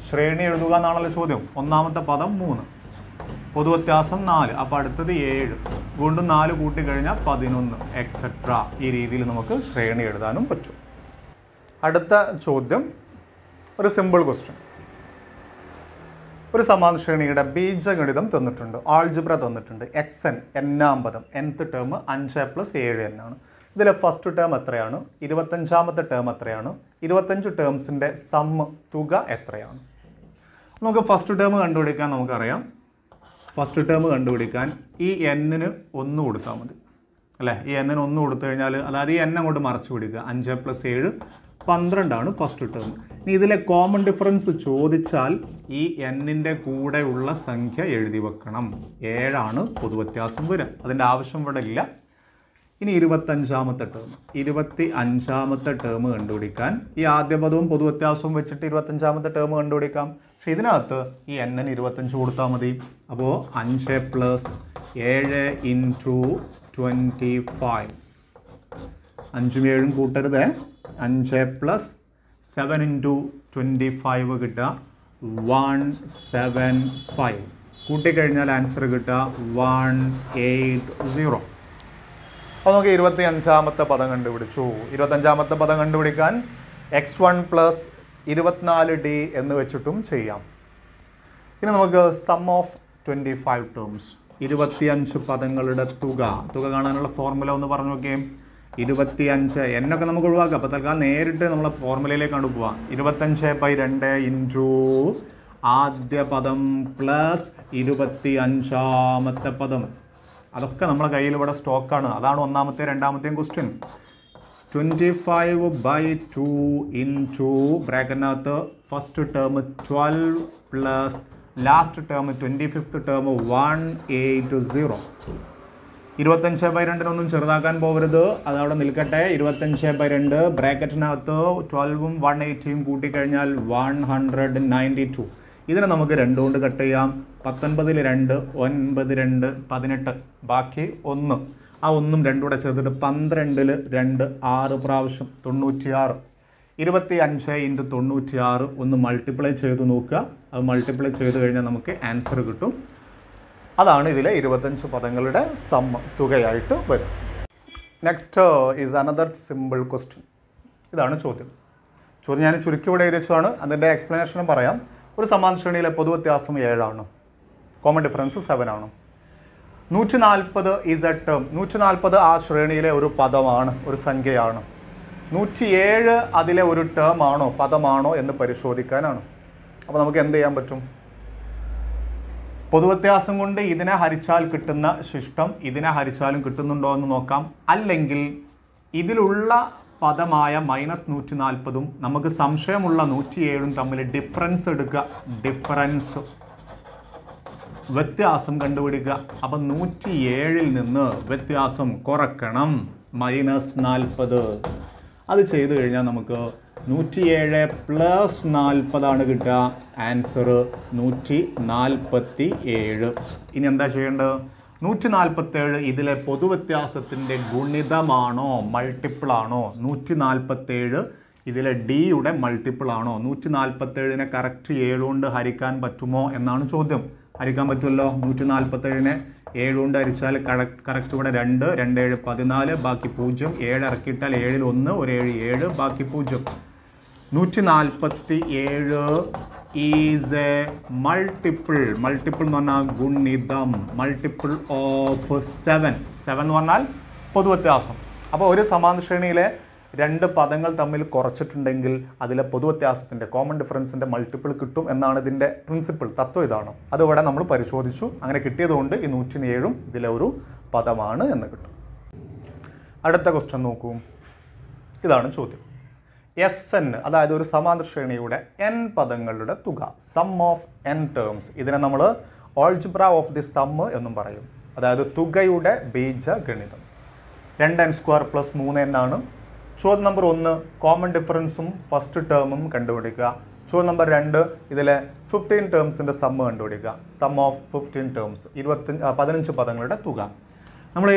ശ്രേണി എഴുതുക എന്നാണല്ലോ ചോദ്യം. ഒന്നാമത്തെ പദം മൂന്ന്. പൊതുവ്യത്യാസം നാല്. അപ്പോൾ അടുത്തത് ഏഴ്. വീണ്ടും നാല് കൂട്ടി കഴിഞ്ഞാൽ പതിനൊന്ന് എക്സെട്ര ഈ രീതിയിൽ നമുക്ക് ശ്രേണി എഴുതാനും പറ്റും. അടുത്ത ചോദ്യം ഒരു സിമ്പിൾ ക്വസ്റ്റ്യൻ ഒരു സമാന ശ്രേണിയുടെ ബീജഗണിതം തന്നിട്ടുണ്ട്. ആൾജിബ്ര തന്നിട്ടുണ്ട്. എക്സ് എൻ എന്നാം പദം എൻത്ത് ടേം അഞ്ച് പ്ലസ് ഏഴ് എൻ ആണ്. ഇതിലെ ഫസ്റ്റ് ടേം എത്രയാണ്? ഇരുപത്തഞ്ചാമത്തെ ടേം എത്രയാണ്? ഇരുപത്തഞ്ച് ടേംസിന്റെ സമ്മ് തുക എത്രയാണ്? നമുക്ക് ഫസ്റ്റ് ടേം കണ്ടുപിടിക്കാൻ നമുക്കറിയാം. ഫസ്റ്റ് ടേം കണ്ടുപിടിക്കാൻ ഈ എന്നിന് ഒന്ന് കൊടുത്താൽ മതി. അല്ലേ? ഈ എന്നിന് ഒന്ന് കൊടുത്തു കഴിഞ്ഞാൽ അതായത് ഈ എൻ അങ്ങോട്ട് മറച്ചു പിടിക്കുക. അഞ്ച് പ്ലസ് ഏഴ് പന്ത്രണ്ടാണ് ഫസ്റ്റ് ടേം ഇനി ഇതിലെ കോമൺ ഡിഫറൻസ് ചോദിച്ചാൽ ഈ എന്നിന്റെ കൂടെയുള്ള സംഖ്യ എഴുതി വെക്കണം. ഏഴാണ് പൊതുവ്യത്യാസം വരിക. അതിന്റെ ആവശ്യം ഇവിടെ ഇല്ല. ഇനി ഇരുപത്തഞ്ചാമത്തെ ടേം ഇരുപത്തി അഞ്ചാമത്തെ ടേം കണ്ടുപിടിക്കാൻ ഈ ആദ്യ പദവും പൊതു വ്യത്യാസവും വെച്ചിട്ട് ഇരുപത്തഞ്ചാമത്തെ ടേം കണ്ടുപിടിക്കാം. പക്ഷെ ഇതിനകത്ത് ഈ എൻ എൻ ഇരുപത്തഞ്ച് കൊടുത്താൽ മതി. അപ്പോൾ അഞ്ച് പ്ലസ് ഏഴ് ഇന്റു ട്വന്റി ഫൈവ് അഞ്ചും ഏഴും കൂട്ടരുത്. അഞ്ച് plus seven into twenty five കിട്ടുക. വൺ സെവൻ ഫൈവ് കൂട്ടിക്കഴിഞ്ഞാൽ ആൻസർ കിട്ടുക. വൺ എയ്റ്റ് സീറോ അപ്പോൾ നമുക്ക് ഇരുപത്തി അഞ്ചാമത്തെ പദം കണ്ടുപിടിച്ചു. ഇരുപത്തഞ്ചാമത്തെ പദം കണ്ടുപിടിക്കാൻ എക്സ് വൺ പ്ലസ് ഇരുപത്തിനാല് ഡി എന്ന് വെച്ചിട്ടും ചെയ്യാം. ഇനി നമുക്ക് sum of twenty five terms ഇരുപത്തിയഞ്ച് പദങ്ങളുടെ തുക. തുക കാണാനുള്ള ഫോർമുല ഒന്ന് പറഞ്ഞു നോക്കിയേ. ഇരുപത്തിയഞ്ച്. എന്നൊക്കെ നമുക്ക് ഒഴിവാക്കാം. അപ്പോൾ തൽക്കാലം നേരിട്ട് നമ്മളെ ഫോർമുലയിലേക്ക് കണ്ടു പോവാം. ഇരുപത്തഞ്ച് ബൈ രണ്ട് ഇന്റു ആദ്യ പദം പ്ലസ് ഇരുപത്തി അഞ്ചാമത്തെ പദം. അതൊക്കെ നമ്മളെ കയ്യിൽ ഇവിടെ സ്റ്റോക്കാണ്. അതാണ് ഒന്നാമത്തെ രണ്ടാമത്തെയും question twenty five by two in two ബ്രാക്കറ്റിനകത്ത് first term twelve plus last term twenty fifth term one eight zero ഇരുപത്തഞ്ച് ബൈ രണ്ടിനൊന്നും ചെറുതാക്കാൻ പോകരുത്. അതവിടെ നിൽക്കട്ടെ. ഇരുപത്തഞ്ച് ബൈ രണ്ട് ബ്രാക്കറ്റിനകത്ത് ട്വൽവും വൺ എയ്റ്റിയും കൂട്ടിക്കഴിഞ്ഞാൽ വൺ ഹൺഡ്രഡ് നയന്റി ടു ഇതിനെ നമുക്ക് രണ്ടുകൊണ്ട് കട്ട് ചെയ്യാം. പത്തൊൻപതിൽ രണ്ട് ഒൻപത് രണ്ട് പതിനെട്ട് ബാക്കി ഒന്ന്. ആ ഒന്നും രണ്ടും കൂടെ ചേർത്തിട്ട് പന്ത്രണ്ടിൽ രണ്ട് ആറ് പ്രാവശ്യം തൊണ്ണൂറ്റിയാറ്. ഇരുപത്തി അഞ്ച് ഇന്റു തൊണ്ണൂറ്റിയാറ് ഒന്ന് മൾട്ടിപ്ലൈ ചെയ്ത് നോക്കുക. അത് മൾട്ടിപ്ലൈ ചെയ്ത് കഴിഞ്ഞാൽ നമുക്ക് ആൻസർ കിട്ടും. അതാണ് ഇതിലെ ഇരുപത്തഞ്ച് പദങ്ങളുടെ സമ്മ തുകയായിട്ട് വരും. Next is another simple question ഇതാണ് ചോദ്യം. ചോദ്യം ഞാൻ ചുരുക്കി ഇവിടെ എഴുതിച്ചതാണ് അതിന്റെ എക്സ്പ്ലനേഷനും പറയാം. ഒരു സമാന ശ്രേണിയിലെ പൊതുവ്യത്യാസം ഏഴാണ്. കോമൺ ഡിഫറൻസ് സെവൻ ആണ്. നൂറ്റി നാൽപ്പത് ഈസ് എ ടേം നൂറ്റി നാൽപ്പത് ആ ശ്രേണിയിലെ ഒരു പദമാണ് ഒരു സംഖ്യയാണ്. നൂറ്റിയേഴ് അതിലെ ഒരു ടേം ആണോ പദമാണോ എന്ന് പരിശോധിക്കാനാണ്. അപ്പോൾ നമുക്ക് എന്ത് ചെയ്യാൻ പറ്റും? പൊതുവ്യത്യാസം കൊണ്ട് ഇതിനെ ഹരിച്ചാൽ കിട്ടുന്ന ശിഷ്ടം ഇതിനെ ഹരിച്ചാലും കിട്ടുന്നുണ്ടോ എന്ന് നോക്കാം. അല്ലെങ്കിൽ ഇതിലുള്ള പദമായ മൈനസ് നൂറ്റി നാൽപ്പതും നമുക്ക് സംശയമുള്ള നൂറ്റിയേഴും തമ്മിൽ ഡിഫറൻസ് എടുക്കുക. ഡിഫറൻസ് വ്യത്യാസം കണ്ടുപിടിക്കുക. അപ്പം നൂറ്റി ഏഴിൽ നിന്ന് വ്യത്യാസം കുറക്കണം. മൈനസ് നാൽപ്പത്. അത് ചെയ്തു കഴിഞ്ഞാൽ നമുക്ക് നൂറ്റിയേഴ് പ്ലസ് നാൽപ്പതാണ് കിട്ടുക. ആൻസർ നൂറ്റി നാൽപ്പത്തി ഏഴ് ഇനി എന്താ ചെയ്യേണ്ടത്? നൂറ്റി നാൽപ്പത്തേഴ് ഇതിലെ പൊതുവ്യത്യാസത്തിന്റെ ഗുണിതമാണോ? മൾട്ടിപ്പിൾ ആണോ നൂറ്റി നാൽപ്പത്തേഴ് ഇതിലെ ഡിയുടെ മൾട്ടിപ്പിൾ ആണോ നൂറ്റി നാൽപ്പത്തേഴിനെ കറക്റ്റ് ഏഴുകൊണ്ട് ഹരിക്കാൻ പറ്റുമോ എന്നാണ് ചോദ്യം. ഹരിക്കാൻ പറ്റുമല്ലോ? നൂറ്റി നാൽപ്പത്തേഴിനെ ഏഴ് കൊണ്ട് ഹരിച്ചാൽ കറക്റ്റ് ഇവിടെ രണ്ട് രണ്ട് ഏഴ് പതിനാല് ബാക്കി പൂജ്യം. ഏഴ് ഇറക്കിയിട്ടാൽ ഏഴിൽ ഒന്ന് ഒരു ഏഴ് ഏഴ് ബാക്കി പൂജ്യം. നൂറ്റി നാൽപ്പത്തി ഏഴ് ഈസ് എ മൾട്ടിപ്പിൾ മൾട്ടിപ്പിൾ എന്ന് പറഞ്ഞാൽ ഗുണിതം. മൾട്ടിപ്പിൾ ഓഫ് സെവൻ സെവൻ എന്ന് പറഞ്ഞാൽ പൊതുവ്യത്യാസം. അപ്പോൾ ഒരു സമാന ശ്രേണിയിലെ രണ്ട് പദങ്ങൾ തമ്മിൽ കുറച്ചിട്ടുണ്ടെങ്കിൽ അതിലെ പൊതുവ്യത്യാസത്തിന്റെ കോമൺ ഡിഫറൻസിന്റെ മൾട്ടിപ്പിൾ കിട്ടും എന്നാണ് ഇതിന്റെ പ്രിൻസിപ്പിൾ തത്വം ഇതാണ്. അത് ഇവിടെ നമ്മൾ പരിശോധിച്ചു. അങ്ങനെ കിട്ടിയതുകൊണ്ട് ഈ നൂറ്റി ഏഴും ഇതിലെ ഒരു പദമാണ് എന്ന് കിട്ടും. അടുത്ത ക്വസ്റ്റ്യൻ നോക്കൂ. ഇതാണ് ചോദ്യം. എസ് എൻ അതായത് ഒരു സമാന്തര ശ്രേണിയുടെ എൻ പദങ്ങളുടെ തുക സം ഓഫ് എൻ ടേംസ് ഇതിനെ നമ്മൾ ഓൾജിബ്ര ഓഫ് ദി സമ്മ് എന്നും പറയും. അതായത് തുകയുടെ ബീജ ഗണിതം രണ്ട് എൻ സ്ക്വയർ പ്ലസ് മൂന്ന് എന്നാണ് ചോദ്യം നമ്പർ ഒന്ന് കോമൺ ഡിഫറൻസും ഫസ്റ്റ് ടേമും കണ്ടുപിടിക്കുക. ചോദ്യം നമ്പർ രണ്ട് ഇതിലെ ഫിഫ്റ്റീൻ ടേംസിന്റെ സമ്മ് കണ്ടുപിടിക്കുക. സം ഓഫ് ഫിഫ്റ്റീൻ ടേംസ് ഇരുപത്തി പതിനഞ്ച് പദങ്ങളുടെ തുക. നമ്മൾ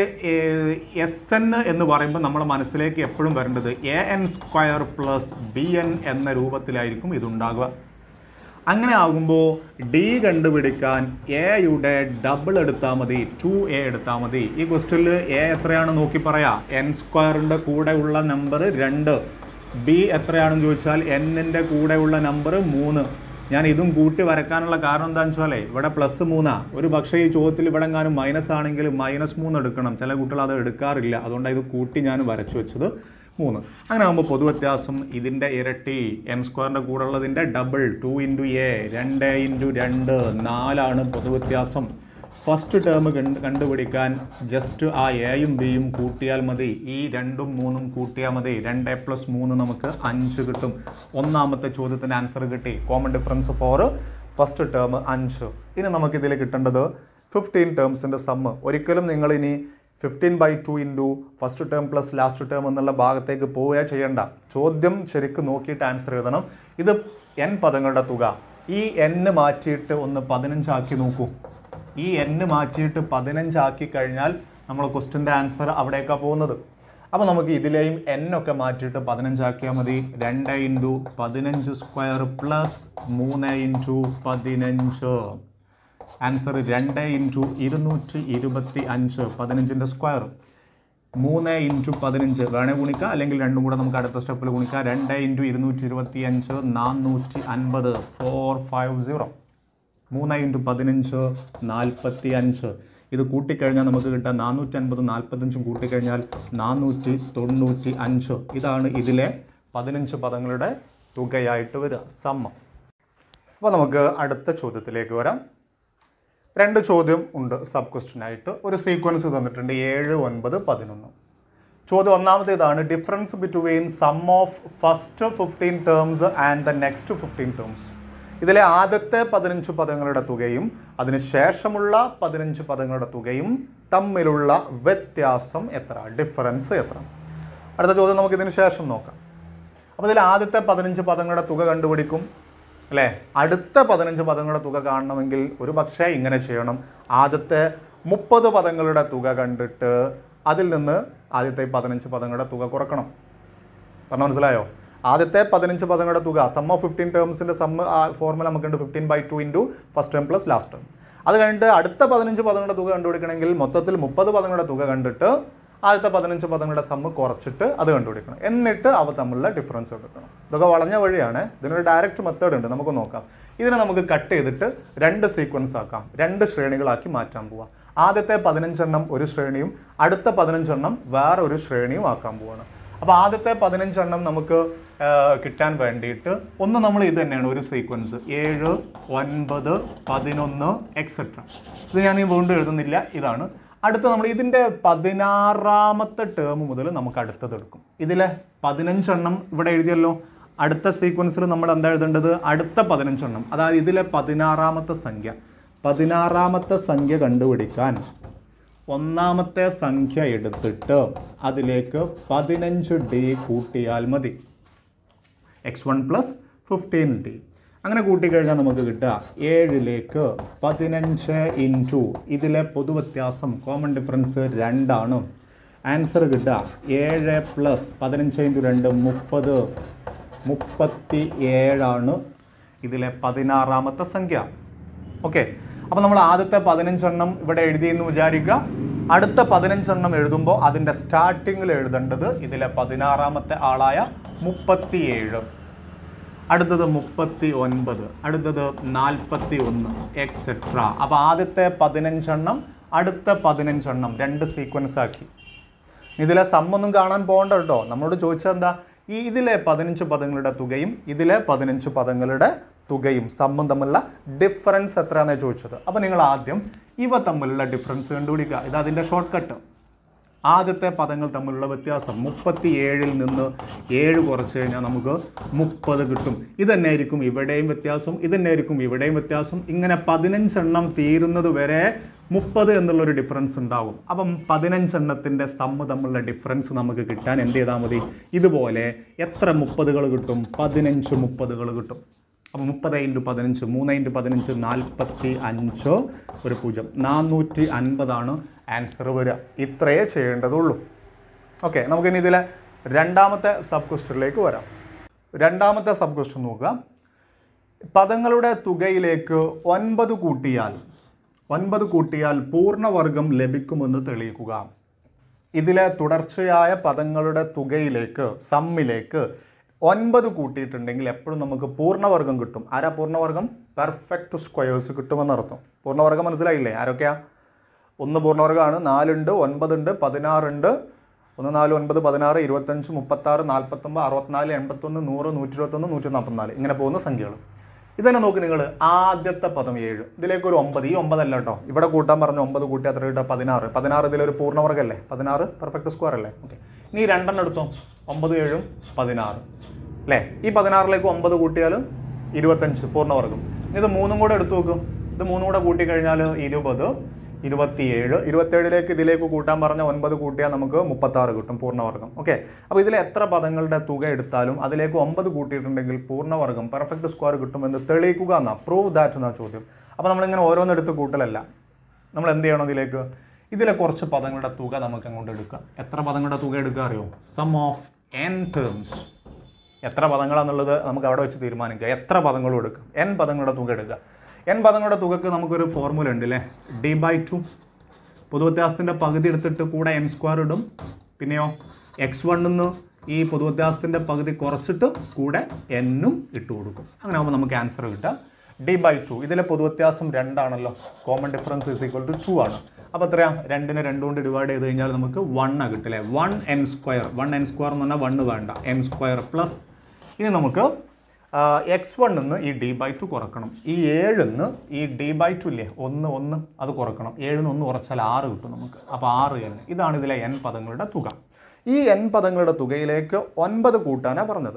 എസ് എൻ എന്ന് പറയുമ്പോൾ നമ്മുടെ മനസ്സിലേക്ക് എപ്പോഴും വരേണ്ടത് A N square plus B N എന്ന രൂപത്തിലായിരിക്കും ഇതുണ്ടാകുക അങ്ങനെ ആകുമ്പോൾ ഡി കണ്ടുപിടിക്കാൻ എയുടെ ഡബിൾ എടുത്താൽ മതി ടു എ എടുത്താൽ മതി. ഈ ക്വസ്റ്റ്യനിൽ എ എത്രയാണ് നോക്കി പറയാം. എൻ സ്ക്വയറിന്റെ കൂടെയുള്ള നമ്പർ രണ്ട്. ബി എത്രയാണെന്ന് ചോദിച്ചാൽ എന്നിന്റെ കൂടെയുള്ള നമ്പർ മൂന്ന്. ഞാൻ ഇതും കൂട്ടി വരക്കാനുള്ള കാരണം എന്താണെന്ന് വെച്ചാൽ ഇവിടെ പ്ലസ് മൂന്നാണ് ഒരു പക്ഷേ ഈ ചോദ്യത്തിൽ ഇവിടെ എങ്ങാനും മൈനസ് ആണെങ്കിൽ മൈനസ് മൂന്ന് എടുക്കണം. ചില കുട്ടികൾ അത് എടുക്കാറില്ല. അതുകൊണ്ടാണ് ഇത് കൂട്ടി ഞാൻ വരച്ചു വെച്ചത്. മൂന്ന്. അങ്ങനെ ആകുമ്പോൾ പൊതുവ്യത്യാസം ഇതിന്റെ ഇരട്ടി. എം സ്ക്വയറിന്റെ കൂടെ ഉള്ളതിന്റെ ഡബിൾ ടു ഇന്റു എ രണ്ട് ഇന്റു രണ്ട് നാലാണ് പൊതുവ്യത്യാസം ഫസ്റ്റ് ടേം കണ്ടുപിടിക്കാൻ ജസ്റ്റ് ആ എയും ബിയും കൂട്ടിയാൽ മതി. ഈ രണ്ടും മൂന്നും കൂട്ടിയാൽ മതി. രണ്ട് പ്ലസ് മൂന്ന് നമുക്ക് അഞ്ച് കിട്ടും. ഒന്നാമത്തെ ചോദ്യത്തിന്റെ ആൻസർ കിട്ടി. Common difference four first term അഞ്ച്. ഇനി നമുക്കിതിൽ കിട്ടേണ്ടത് ഫിഫ്റ്റീൻ ടേംസിന്റെ സമ്മ് ഒരിക്കലും നിങ്ങൾ ഇനി fifteen by two into first term plus last term എന്നുള്ള ഭാഗത്തേക്ക് പോവുക ചെയ്യേണ്ട. ചോദ്യം ശരിക്കും നോക്കിയിട്ട് ആൻസർ എഴുതണം. ഇത് എൻ പദങ്ങളുടെ തുക. ഈ എന്ന് മാറ്റിയിട്ട് ഒന്ന് പതിനഞ്ചാക്കി നോക്കൂ. ഈ എന്ന് മാറ്റിയിട്ട് പതിനഞ്ചാക്കി കഴിഞ്ഞാൽ നമ്മൾ ക്വസ്റ്റിന്റെ ആൻസർ അവിടേക്കാണ് പോകുന്നത്. അപ്പോൾ നമുക്ക് ഇതിലെയും ഒക്കെ മാറ്റിയിട്ട് പതിനഞ്ചാക്കിയാൽ മതി. രണ്ട് ഇന്റു പതിനഞ്ച് സ്ക്വയർ പ്ലസ് മൂന്ന് ഇന്റു പതിനഞ്ച്. ആൻസർ രണ്ട് ഇന്റു ഇരുന്നൂറ്റി ഇരുപത്തി അഞ്ച് പതിനഞ്ചിന്റെ സ്ക്വയർ. മൂന്ന് ഇന്റു പതിനഞ്ച് വേണേൽ ഗുണിക്കുക അല്ലെങ്കിൽ രണ്ടും കൂടെ നമുക്ക് അടുത്ത സ്റ്റെപ്പിൽ ഗുണിക്കുക രണ്ട് ഇന്റു ഇരുന്നൂറ്റി ഇരുപത്തി അഞ്ച് നാനൂറ്റി അൻപത് ഫോർ ഫൈവ് സീറോ. മൂന്ന് ഇന്റു പതിനഞ്ച് നാൽപ്പത്തി അഞ്ച്. ഇത് കൂട്ടിക്കഴിഞ്ഞാൽ നമുക്ക് കിട്ടുക നാനൂറ്റി അൻപത് നാൽപ്പത്തഞ്ചും കൂട്ടിക്കഴിഞ്ഞാൽ നാനൂറ്റി തൊണ്ണൂറ്റി അഞ്ച്. ഇതാണ് ഇതിലെ പതിനഞ്ച് പദങ്ങളുടെ തുകയായിട്ട് വരിക. സമ്മ അപ്പോൾ നമുക്ക് അടുത്ത ചോദ്യത്തിലേക്ക് വരാം. രണ്ട് ചോദ്യം ഉണ്ട് സബ് ക്വസ്റ്റ്യൻ ആയിട്ട് ഒരു സീക്വൻസ് തന്നിട്ടുണ്ട് ഏഴ് ഒൻപത് പതിനൊന്ന്. ചോദ്യം ഒന്നാമത്തേതാണ് difference between sum of first fifteen terms and the next fifteen terms ഇതിലെ ആദ്യത്തെ പതിനഞ്ച് പദങ്ങളുടെ തുകയും അതിനുശേഷമുള്ള പതിനഞ്ച് പദങ്ങളുടെ തുകയും തമ്മിലുള്ള വ്യത്യാസം എത്ര? ഡിഫറൻസ് എത്ര? അടുത്ത ചോദ്യം നമുക്ക് ഇതിന് ശേഷം നോക്കാം. അപ്പോൾ ഇതിൽ ആദ്യത്തെ പതിനഞ്ച് പദങ്ങളുടെ തുക കണ്ടുപിടിക്കും. അല്ലേ? അടുത്ത പതിനഞ്ച് പദങ്ങളുടെ തുക കാണണമെങ്കിൽ ഒരു പക്ഷേ ഇങ്ങനെ ചെയ്യണം. ആദ്യത്തെ മുപ്പത് പദങ്ങളുടെ തുക കണ്ടിട്ട് അതിൽ നിന്ന് ആദ്യത്തെ പതിനഞ്ച് പദങ്ങളുടെ തുക കുറക്കണം. പറഞ്ഞ മനസ്സിലായോ? ആദ്യത്തെ പതിനഞ്ച് പദങ്ങളുടെ തുക some of fifteen ടേംസിന്റെ sum formula നമുക്കുണ്ട് fifteen by two into first term plus last term അത് കഴിഞ്ഞിട്ട് അടുത്ത പതിനഞ്ച് പദങ്ങളുടെ തുക കണ്ടുപിടിക്കണമെങ്കിൽ മൊത്തത്തിൽ മുപ്പത് പദങ്ങളുടെ തുക കണ്ടിട്ട് ആദ്യത്തെ പതിനഞ്ച് പദങ്ങളുടെ സമ്മ് കുറച്ചിട്ട് അത് കണ്ടുപിടിക്കണം. എന്നിട്ട് അവ തമ്മിലുള്ള ഡിഫറൻസ് എടുക്കണം. ഇതൊക്കെ വളഞ്ഞ വഴിയാണ്. ഇതിനൊരു ഡയറക്റ്റ് മെത്തേഡ് ഉണ്ട്. നമുക്ക് നോക്കാം. ഇതിനെ നമുക്ക് കട്ട് ചെയ്തിട്ട് രണ്ട് സീക്വൻസ് ആക്കാം. രണ്ട് ശ്രേണികളാക്കി മാറ്റാൻ പോവാം. ആദ്യത്തെ പതിനഞ്ചെണ്ണം ഒരു ശ്രേണിയും അടുത്ത പതിനഞ്ചെണ്ണം വേറെ ഒരു ശ്രേണിയും ആക്കാൻ പോവാണ്. അപ്പോൾ ആദ്യത്തെ പതിനഞ്ചെണ്ണം നമുക്ക് കിട്ടാൻ വേണ്ടിയിട്ട് ഒന്ന് നമ്മൾ ഇത് തന്നെയാണ് ഒരു സീക്വൻസ് ഏഴ് ഒൻപത് പതിനൊന്ന് എക്സെട്ര ഇത് ഞാൻ വീണ്ടും എഴുതുന്നില്ല. ഇതാണ് അടുത്ത നമ്മൾ ഇതിന്റെ പതിനാറാമത്തെ ടേം മുതൽ നമുക്ക് അടുത്തത് എടുക്കും. ഇതിലെ പതിനഞ്ചെണ്ണം ഇവിടെ എഴുതിയല്ലോ. അടുത്ത സീക്വൻസിൽ നമ്മൾ എന്താ എഴുതേണ്ടത്? അടുത്ത പതിനഞ്ചെണ്ണം. അതായത് ഇതിലെ പതിനാറാമത്തെ സംഖ്യ. പതിനാറാമത്തെ സംഖ്യ കണ്ടുപിടിക്കാൻ ഒന്നാമത്തെ സംഖ്യ എടുത്തിട്ട് അതിലേക്ക് പതിനഞ്ച് ഡി കൂട്ടിയാൽ മതി. X one plus fifteen D അങ്ങനെ കൂട്ടിക്കഴിഞ്ഞാൽ നമുക്ക് കിട്ടുക ഏഴിലേക്ക് പതിനഞ്ച് ഇന്റു ഇതിലെ പൊതുവ്യത്യാസം കോമൺ ഡിഫറൻസ് രണ്ടാണ്. ആൻസർ കിട്ടുക ഏഴ് പ്ലസ് പതിനഞ്ച് ഇന്റു രണ്ട് മുപ്പത്. മുപ്പത്തി ഏഴാണ് ഇതിലെ പതിനാറാമത്തെ സംഖ്യ. ഓക്കെ അപ്പോൾ നമ്മൾ ആദ്യത്തെ പതിനഞ്ചെണ്ണം ഇവിടെ എഴുതിയെന്ന് വിചാരിക്കുക. അടുത്ത പതിനഞ്ചെണ്ണം എഴുതുമ്പോൾ അതിന്റെ സ്റ്റാർട്ടിങ്ങിൽ എഴുതേണ്ടത് ഇതിലെ പതിനാറാമത്തെ ആളായ മുപ്പത്തിയേഴ്. അടുത്തത് മുപ്പത്തി ഒൻപത് അടുത്തത് നാൽപ്പത്തി ഒന്ന് എക്സെട്ര അപ്പോൾ ആദ്യത്തെ പതിനഞ്ചെണ്ണം അടുത്ത പതിനഞ്ചെണ്ണം രണ്ട് സീക്വൻസ് ആക്കി. ഇതിലെ സമ്മൊന്നും കാണാൻ പോകണ്ട കേട്ടോ. നമ്മളോട് ചോദിച്ചത് എന്താ? ഈ ഇതിലെ പതിനഞ്ച് പദങ്ങളുടെ തുകയും ഇതിലെ പതിനഞ്ച് പദങ്ങളുടെ തുകയും സമ്മും തമ്മിലുള്ള ഡിഫറൻസ് എത്രയാണെന്ന് ചോദിച്ചത്? അപ്പോൾ നിങ്ങൾ ആദ്യം ഇവ തമ്മിലുള്ള ഡിഫറൻസ് കണ്ടുപിടിക്കുക. ഇത് അതിന്റെ ഷോർട്ട് കട്ട് ആദ്യത്തെ പദങ്ങൾ തമ്മിലുള്ള വ്യത്യാസം മുപ്പത്തി ഏഴിൽ നിന്ന് ഏഴ് കുറച്ച് കഴിഞ്ഞാൽ നമുക്ക് മുപ്പത് കിട്ടും. ഇതന്നെയായിരിക്കും ഇവിടെയും വ്യത്യാസം ഇതന്നെയായിരിക്കും ഇവിടെയും വ്യത്യാസം. ഇങ്ങനെ പതിനഞ്ചെണ്ണം തീരുന്നത് വരെ മുപ്പത് എന്നുള്ളൊരു ഡിഫറൻസ് ഉണ്ടാകും അപ്പം പതിനഞ്ചെണ്ണത്തിന്റെ സമ്മ് തമ്മിലുള്ള ഡിഫറൻസ് നമുക്ക് കിട്ടാൻ എന്ത് ചെയ്താൽ മതി? ഇതുപോലെ എത്ര മുപ്പതുകൾ കിട്ടും? പതിനഞ്ച് മുപ്പതുകൾ കിട്ടും. അപ്പോൾ മുപ്പത് ഇന്റു പതിനഞ്ച് മൂന്ന് ഇന്റു പതിനഞ്ച് നാൽപ്പത്തി അഞ്ച് ഒരു പൂജ്യം. നാനൂറ്റി അൻപതാണ് ആൻസർ വരിക. ഇത്രയേ ചെയ്യേണ്ടതുള്ളൂ. ഓക്കെ നമുക്കിനി ഇതിലെ രണ്ടാമത്തെ സബ് ക്വസ്റ്റ്യനിലേക്ക് വരാം. രണ്ടാമത്തെ സബ് ക്വസ്റ്റ്യൻ നോക്കുക. പദങ്ങളുടെ തുകയിലേക്ക് ഒൻപത് കൂട്ടിയാൽ ഒൻപത് കൂട്ടിയാൽ പൂർണവർഗം ലഭിക്കുമെന്ന് തെളിയിക്കുക. ഇതിലെ തുടർച്ചയായ പദങ്ങളുടെ തുകയിലേക്ക് സമ്മിലേക്ക് ഒൻപത് കൂട്ടിയിട്ടുണ്ടെങ്കിൽ എപ്പോഴും നമുക്ക് പൂർണവർഗം കിട്ടും. ആരാ പൂർണവർഗം? Perfect squares കിട്ടുമെന്നർത്ഥം. പൂർണവർഗം മനസ്സിലായില്ലേ? ആരൊക്കെയാ? ഒന്ന് പൂർണവർഗമാണ് നാലുണ്ട് ഒൻപതുണ്ട് പതിനാറുണ്ട്. ഒന്ന് നാല് ഒൻപത് പതിനാറ് ഇരുപത്തഞ്ച് മുപ്പത്താറ് നാൽപ്പത്തൊമ്പത് അറുപത്തിനാല് എൺപത്തൊന്ന് നൂറ് നൂറ്റി ഇരുപത്തൊന്ന് നൂറ്റി നാൽപ്പത്തിനാല് ഇങ്ങനെ പോകുന്ന സംഖ്യകൾ ഇതന്നെ നോക്ക് നിങ്ങൾ ആദ്യത്തെ പദം ഏഴ്. ഇതിലേക്ക് ഒരു ഒമ്പത്. ഈ ഒമ്പതല്ല കേട്ടോ. ഇവിടെ കൂട്ടാൻ പറഞ്ഞ ഒമ്പത് കൂട്ടി അത്ര കിട്ടുക പതിനാറ്. പതിനാറ് ഇതിലൊരു പൂർണവർഗല്ലേ? പതിനാറ് പെർഫെക്റ്റ് സ്ക്വയർ അല്ലേ? ഓക്കെ ഇനി രണ്ടെണ്ണം എടുത്തോ. ഒമ്പത് ഏഴും പതിനാറ്. അല്ലേ? ഈ പതിനാറിലേക്ക് ഒമ്പത് കൂട്ടിയാൽ ഇരുപത്തഞ്ച് പൂർണവർഗം. ഇത് മൂന്നും കൂടെ എടുത്തു നോക്കും. ഇത് മൂന്നും കൂടെ കൂട്ടിക്കഴിഞ്ഞാൽ ഇരുപത് ഇരുപത്തിയേഴ്. ഇരുപത്തേഴിലേക്ക് ഇതിലേക്ക് കൂട്ടാൻ പറഞ്ഞ ഒൻപത് കൂട്ടിയാൽ നമുക്ക് മുപ്പത്താറ് കിട്ടും പൂർണവർഗം. ഓക്കെ അപ്പോൾ ഇതിൽ എത്ര പദങ്ങളുടെ തുക എടുത്താലും അതിലേക്ക് ഒമ്പത് കൂട്ടിയിട്ടുണ്ടെങ്കിൽ പൂർണവർഗം പെർഫെക്റ്റ് സ്ക്വയർ കിട്ടുമെന്ന് തെളിയിക്കുക എന്നാ. പ്രൂവ് ദാറ്റ് എന്നാ ചോദ്യം. അപ്പോൾ നമ്മളിങ്ങനെ ഓരോന്നെടുത്ത് കൂട്ടലല്ല. നമ്മൾ എന്ത് ചെയ്യണം ഇതിലേക്ക്? ഇതിലെ കുറച്ച് പദങ്ങളുടെ തുക നമുക്ക് അങ്ങോട്ട് എടുക്കാം. എത്ര പദങ്ങളുടെ തുക എടുക്കുക അറിയോ? സം ഓഫ് എൻ ടേംസ് എത്ര പദങ്ങളാണെന്നുള്ളത് നമുക്ക് അവിടെ വെച്ച് തീരുമാനിക്കുക എത്ര പദങ്ങളും എടുക്കാം. എൻ പദങ്ങളുടെ തുക എടുക്കുക. എൻ പദങ്ങളുടെ തുകക്ക് നമുക്കൊരു ഫോർമുല ഉണ്ട് അല്ലേ ഡി ബൈ ടു പൊതുവ്യത്യാസത്തിന്റെ പകുതി എടുത്തിട്ട് കൂടെ എൻ സ്ക്വയർ ഇടും. പിന്നെയോ എക്സ് വണ്ണിന്ന് ഈ പൊതുവ്യത്യാസത്തിന്റെ പകുതി കുറച്ചിട്ട് കൂടെ എന്നും ഇട്ട് കൊടുക്കും. അങ്ങനെ ആകുമ്പോൾ നമുക്ക് ആൻസർ കിട്ടുക. ഡി ബൈ ടു ഇതിലെ പൊതുവ്യത്യാസം രണ്ടാണല്ലോ. Common difference is equal to two ആണ്. അപ്പോൾ എത്രയാ? രണ്ടിനെ രണ്ട് കൊണ്ട് ഡിവൈഡ് ചെയ്ത് കഴിഞ്ഞാൽ നമുക്ക് വണ്ണ കിട്ടില്ലേ one N square one N square എന്ന് പറഞ്ഞാൽ വണ്ണ് വേണ്ട. എൻ സ്ക്വയർ പ്ലസ് ഇനി നമുക്ക് എക്സ് വണ്ണിന്ന് ഈ ഡി ബൈ ടു കുറക്കണം. ഈ ഏഴിന്ന് ഈ ഡി ബൈ ടു ഇല്ലേ? ഒന്ന് ഒന്ന് അത് കുറക്കണം. ഏഴിന്ന് ഒന്ന് കുറച്ചാൽ ആറ് കിട്ടും നമുക്ക്. അപ്പോൾ ആറ് എൻ ഇതാണ് ഇതിലെ എൻ പദങ്ങളുടെ തുക. ഈ എൻ പദങ്ങളുടെ തുകയിലേക്ക് ഒൻപത് കൂട്ടാനാണ് പറഞ്ഞത്.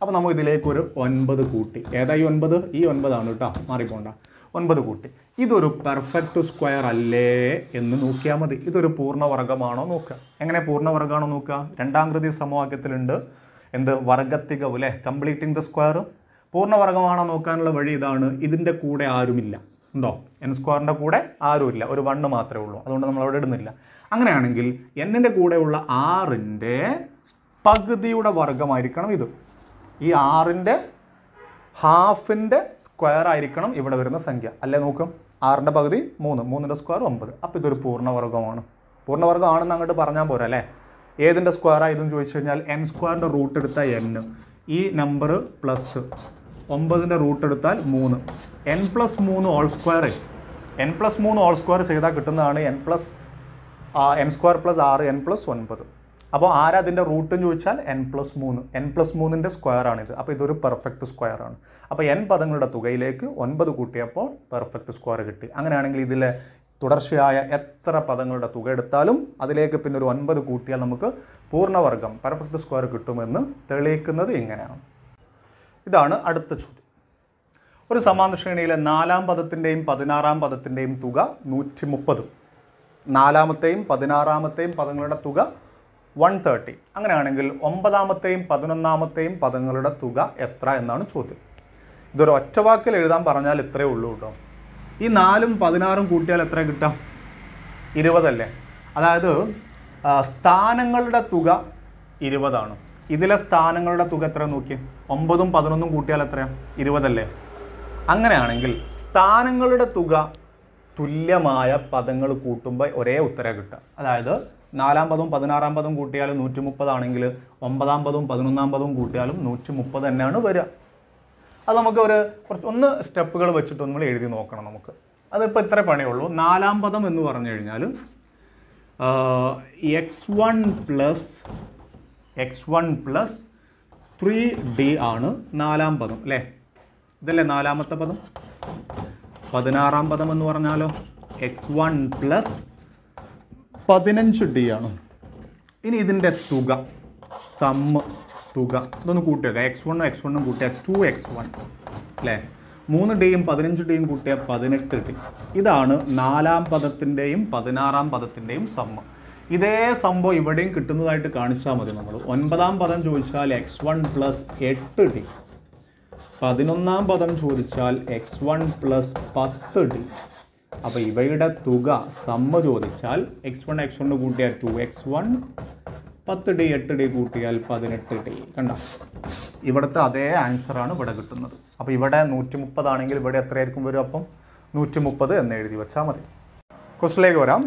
അപ്പോൾ നമ്മൾ ഇതിലേക്ക് ഒരു ഒൻപത് കൂട്ടി. ഏതായി ഒൻപത്? ഈ ഒൻപതാണ് കേട്ടോ. മാറിപ്പോണ്ട. ഒൻപത് കൂട്ടി. ഇതൊരു പെർഫെക്റ്റ് സ്ക്വയർ അല്ലേ എന്ന് നോക്കിയാൽ മതി. ഇതൊരു പൂർണവർഗമാണോ നോക്കുക. എങ്ങനെ പൂർണവർഗമാണോ നോക്കുക? രണ്ടാം കൃതി സമവാക്യത്തിലുണ്ട്. എന്ത് വർഗത്തികവ് അല്ലേ? കംപ്ലീറ്റിംഗ് ദ സ്ക്വയർ പൂർണവർഗമാണോ നോക്കാനുള്ള വഴി ഇതാണ്. ഇതിന്റെ കൂടെ ആരുമില്ല. ഉണ്ടോ? എൻ സ്ക്വയറിന്റെ കൂടെ ആരുമില്ല. ഒരു വണ്ണ് മാത്രമേ ഉള്ളൂ. അതുകൊണ്ട് നമ്മൾ അവിടെ ഇടുന്നില്ല. അങ്ങനെയാണെങ്കിൽ എന്നിന്റെ കൂടെയുള്ള ആറിന്റെ പകുതിയുടെ വർഗമായിരിക്കണം ഇത്. ഈ ആറിന്റെ ഹാഫിന്റെ സ്ക്വയർ ആയിരിക്കണം ഇവിടെ വരുന്ന സംഖ്യ. അല്ലേ നോക്കും? ആറിന്റെ പകുതി മൂന്ന്. മൂന്നിന്റെ സ്ക്വയർ ഒമ്പത്. അപ്പോൾ ഇതൊരു പൂർണവർഗമാണ്. പൂർണവർഗമാണെന്ന് അങ്ങോട്ട് പറഞ്ഞാൽ പോരല്ലേ ഏതിന്റെ സ്ക്വയർ ആയതെന്ന് ചോദിച്ചു കഴിഞ്ഞാൽ എൻ സ്ക്വയറിന്റെ റൂട്ട് എടുത്താൽ എൻ ഈ നമ്പർ പ്ലസ് ഒമ്പതിന്റെ റൂട്ട് എടുത്താൽ മൂന്ന്. എൻ പ്ലസ് മൂന്ന് ഓൾ സ്ക്വയർ എൻ പ്ലസ് മൂന്ന് ഓൾ സ്ക്വയർ ചെയ്താൽ കിട്ടുന്നതാണ് N plus N square plus ആറ് എൻ പ്ലസ് ഒൻപത്. അപ്പോൾ ആരാ അതിന്റെ റൂട്ട് എന്ന് ചോദിച്ചാൽ എൻ പ്ലസ് മൂന്ന്. എൻ പ്ലസ് മൂന്നിന്റെ സ്ക്വയർ ആണിത് അപ്പോൾ ഇതൊരു പെർഫെക്റ്റ് സ്ക്വയർ ആണ്. അപ്പോൾ എൻ പദങ്ങളുടെ തുകയിലേക്ക് ഒൻപത് കൂട്ടിയപ്പോൾ പെർഫെക്റ്റ് സ്ക്വയർ കിട്ടി. അങ്ങനെയാണെങ്കിൽ ഇതിലെ തുടർച്ചയായ എത്ര പദങ്ങളുടെ തുക എടുത്താലും അതിലേക്ക് പിന്നെ ഒരു ഒൻപത് കൂട്ടിയാൽ നമുക്ക് പൂർണവർഗം പെർഫെക്റ്റ് സ്ക്വയർ കിട്ടുമെന്ന് തെളിയിക്കുന്നത് ഇങ്ങനെയാണ്. ഇതാണ് അടുത്ത ചോദ്യം. ഒരു സമാന ശ്രേണിയിലെ നാലാം പദത്തിന്റെയും പതിനാറാം പദത്തിന്റെയും തുക നൂറ്റി മുപ്പത് നാലാമത്തെയും പതിനാറാമത്തെയും പദങ്ങളുടെ തുക വൺ തേർട്ടി അങ്ങനെയാണെങ്കിൽ ഒമ്പതാമത്തെയും പതിനൊന്നാമത്തെയും പദങ്ങളുടെ തുക എത്ര എന്നാണ് ചോദ്യം. ഇതൊരു ഒറ്റവാക്കിൽ എഴുതാൻ പറഞ്ഞാൽ ഇത്രയേ ഉള്ളൂ കേട്ടോ. ഈ നാലും പതിനാറും കൂട്ടിയാൽ എത്ര കിട്ടാം? ഇരുപതല്ലേ? അതായത് സ്ഥാനങ്ങളുടെ തുക ഇരുപതാണ്. ഇതിലെ സ്ഥാനങ്ങളുടെ തുക എത്ര നോക്കി ഒമ്പതും പതിനൊന്നും കൂട്ടിയാൽ എത്രയാണ് ഇരുപതല്ലേ? അങ്ങനെയാണെങ്കിൽ സ്ഥാനങ്ങളുടെ തുക തുല്യമായ പദങ്ങൾ കൂട്ടുമ്പോൾ ഒരേ ഉത്തരം കിട്ടുക. അതായത് നാലാം പദവും പതിനാറാം പദവും കൂട്ടിയാലും നൂറ്റി മുപ്പതാണെങ്കിൽ ഒമ്പതാം പദവും പതിനൊന്നാം പദവും കൂട്ടിയാലും നൂറ്റി മുപ്പത് തന്നെയാണ് വരിക. അത് നമുക്ക് ഒരു കുറച്ച് ഒന്ന് സ്റ്റെപ്പുകൾ വെച്ചിട്ട് നമ്മൾ എഴുതി നോക്കണം നമുക്ക്. അതിപ്പോൾ ഇത്ര പണിയുള്ളൂ. നാലാം പദം എന്ന് പറഞ്ഞു കഴിഞ്ഞാൽ X one plus X one plus three D ആണ് നാലാം പദം അല്ലേ? ഇതല്ലേ നാലാമത്തെ പദം? പതിനാറാം പദം എന്ന് പറഞ്ഞാലോ? എക്സ് വൺ പ്ലസ് പതിനഞ്ച് ഡി ആണ്. ഇനി ഇതിന്റെ തുക സമ്മ് തുക ഇതൊന്ന് കൂട്ടിയത് എക്സ് വണ്ണും എക്സ് വണ്ണും കൂട്ടിയാൽ ടു എക്സ് വൺ അല്ലേ മൂന്ന് ഡിയും പതിനഞ്ച് ഡിയും കൂട്ടിയാൽ പതിനെട്ട് ഡി ഇതാണ് നാലാം പദത്തിന്റെയും പതിനാറാം പദത്തിന്റെയും സമ്മ. ഇതേ സംഭവം ഇവിടെയും കിട്ടുന്നതായിട്ട് കാണിച്ചാൽ മതി നമ്മൾ ഒൻപതാം പദം ചോദിച്ചാൽ എക്സ് വൺ പ്ലസ് എട്ട് ഡി പതിനൊന്നാം പദം ചോദിച്ചാൽ എക്സ് വൺ പ്ലസ് പത്ത് ഡി അപ്പോൾ ഇവയുടെ തുക സമ്മ ചോദിച്ചാൽ എക്സ് വൺ എക്സ് വണ് കൂട്ടിയാൽ ടു എക്സ് വൺ പത്ത് ഡി എട്ട് ഡി കൂട്ടിയാൽ പതിനെട്ട് ഡി. കണ്ട? ഇവിടുത്തെ അതേ ആൻസറാണ് ഇവിടെ കിട്ടുന്നത്. അപ്പോൾ ഇവിടെ നൂറ്റി മുപ്പതാണെങ്കിൽ ഇവിടെ എത്രയായിരിക്കും വരും അപ്പം? നൂറ്റി മുപ്പത് എന്ന് എഴുതി വെച്ചാൽ മതി. ക്വസ്റ്റിലേക്ക് വരാം.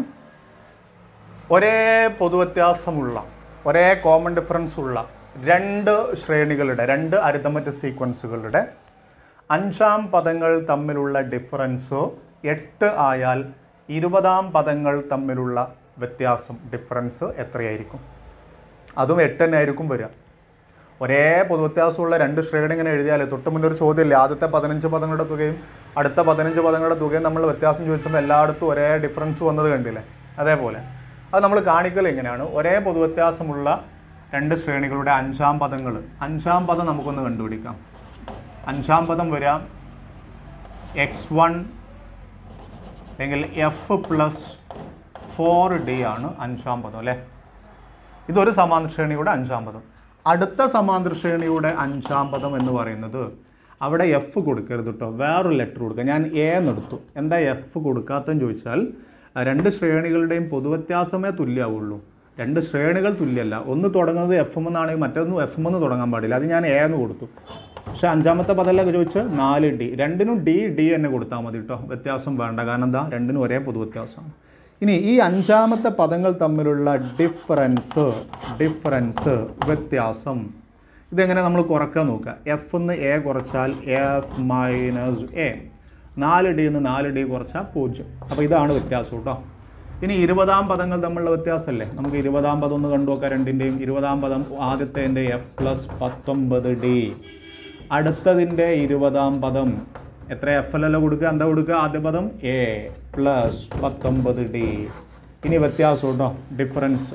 ഒരേ പൊതുവ്യത്യാസമുള്ള ഒരേ കോമൺ ഡിഫറൻസ് ഉള്ള രണ്ട് ശ്രേണികളുടെ രണ്ട് അരിതമറ്റ് സീക്വൻസുകളുടെ അഞ്ചാം പദങ്ങൾ തമ്മിലുള്ള ഡിഫറൻസ് എട്ട് ആയാൽ ഇരുപതാം പദങ്ങൾ തമ്മിലുള്ള വ്യത്യാസം ഡിഫറൻസ് എത്രയായിരിക്കും? അതും എട്ട് തന്നെ ആയിരിക്കും വരിക ഒരേ പൊതുവ്യത്യാസമുള്ള രണ്ട് ശ്രേണി ഇങ്ങനെ എഴുതിയാൽ തൊട്ട് മുന്നേ ഒരു ചോദ്യമില്ല? ആദ്യത്തെ പതിനഞ്ച് പദങ്ങളുടെ തുകയും അടുത്ത പതിനഞ്ച് പദങ്ങളുടെ തുകയും നമ്മൾ വ്യത്യാസം ചോദിച്ചപ്പോൾ എല്ലായിടത്തും ഒരേ ഡിഫറൻസ് വന്നത് കണ്ടില്ലേ? അതേപോലെ. അത് നമ്മൾ കാണിക്കൽ എങ്ങനെയാണ് ഒരേ പൊതുവ്യത്യാസമുള്ള രണ്ട് ശ്രേണികളുടെ അഞ്ചാം പദങ്ങൾ അഞ്ചാം പദം നമുക്കൊന്ന് കണ്ടുപിടിക്കാം. അഞ്ചാം പദം വരാം. എക്സ് വൺ അല്ലെങ്കിൽ എഫ് പ്ലസ് ഫോർ ഡി ആണ് അഞ്ചാം പദം അല്ലേ? ഇതൊരു സമാന്തര ശ്രേണിയുടെ അഞ്ചാം പദം അടുത്ത സമാന്തര ശ്രേണിയുടെ അഞ്ചാം പദം എന്ന് പറയുന്നത് അവിടെ എഫ് കൊടുക്കരുത് കേട്ടോ വേറൊരു ലെറ്റർ കൊടുക്കുക ഞാൻ എ എന്നെടുത്തു എന്താ എഫ് കൊടുക്കാത്തെന്ന് ചോദിച്ചാൽ രണ്ട് ശ്രേണികളുടെയും പൊതുവ്യത്യാസമേ തുല്യമാവുള്ളൂ രണ്ട് ശ്രേണികൾ തുല്യമല്ല ഒന്ന് തുടങ്ങുന്നത് എഫ് എം എന്നാണെങ്കിൽ മറ്റൊന്ന് എഫ് എം എന്ന് തുടങ്ങാൻ പാടില്ല. അത് ഞാൻ എ എന്ന് കൊടുത്തു. പക്ഷേ അഞ്ചാമത്തെ പദമല്ലൊക്കെ ചോദിച്ചാൽ നാല് ഡി രണ്ടിനും ഡി ഡി തന്നെ കൊടുത്താൽ മതി കേട്ടോ വ്യത്യാസം വേണ്ട. കാരണം എന്താ? രണ്ടിനും ഒരേ പൊതുവ്യത്യാസമാണ്. ഇനി ഈ അഞ്ചാമത്തെ പദങ്ങൾ തമ്മിലുള്ള ഡിഫറൻസ് ഡിഫറൻസ് വ്യത്യാസം. ഇതെങ്ങനെ നമ്മൾ കുറയ്ക്കാൻ നോക്കുക? എഫ് എന്ന് എ കുറച്ചാൽ എഫ് മൈനസ് എ നാല് ഡി എന്ന് നാല് ഡി കുറച്ചാൽ പൂജ്യം. അപ്പോൾ ഇതാണ് വ്യത്യാസം കേട്ടോ ഇനി ഇരുപതാം പദങ്ങൾ തമ്മിലുള്ള വ്യത്യാസമല്ലേ നമുക്ക് ഇരുപതാം പദം ഒന്ന് കണ്ടു നോക്കാം രണ്ടിന്റെയും ഇരുപതാം പദം ആദ്യത്തേന്റെ എഫ് പ്ലസ് പത്തൊമ്പത് ഡി അടുത്തതിന്റെ ഇരുപതാം പദം എത്ര എഫ് എൽ അല്ല കൊടുക്കുക? എന്താ കൊടുക്കുക? ആദ്യ പദം എ പ്ലസ് പത്തൊമ്പത് ഡി ഇനി വ്യത്യാസം കേട്ടോ ഡിഫറൻസ്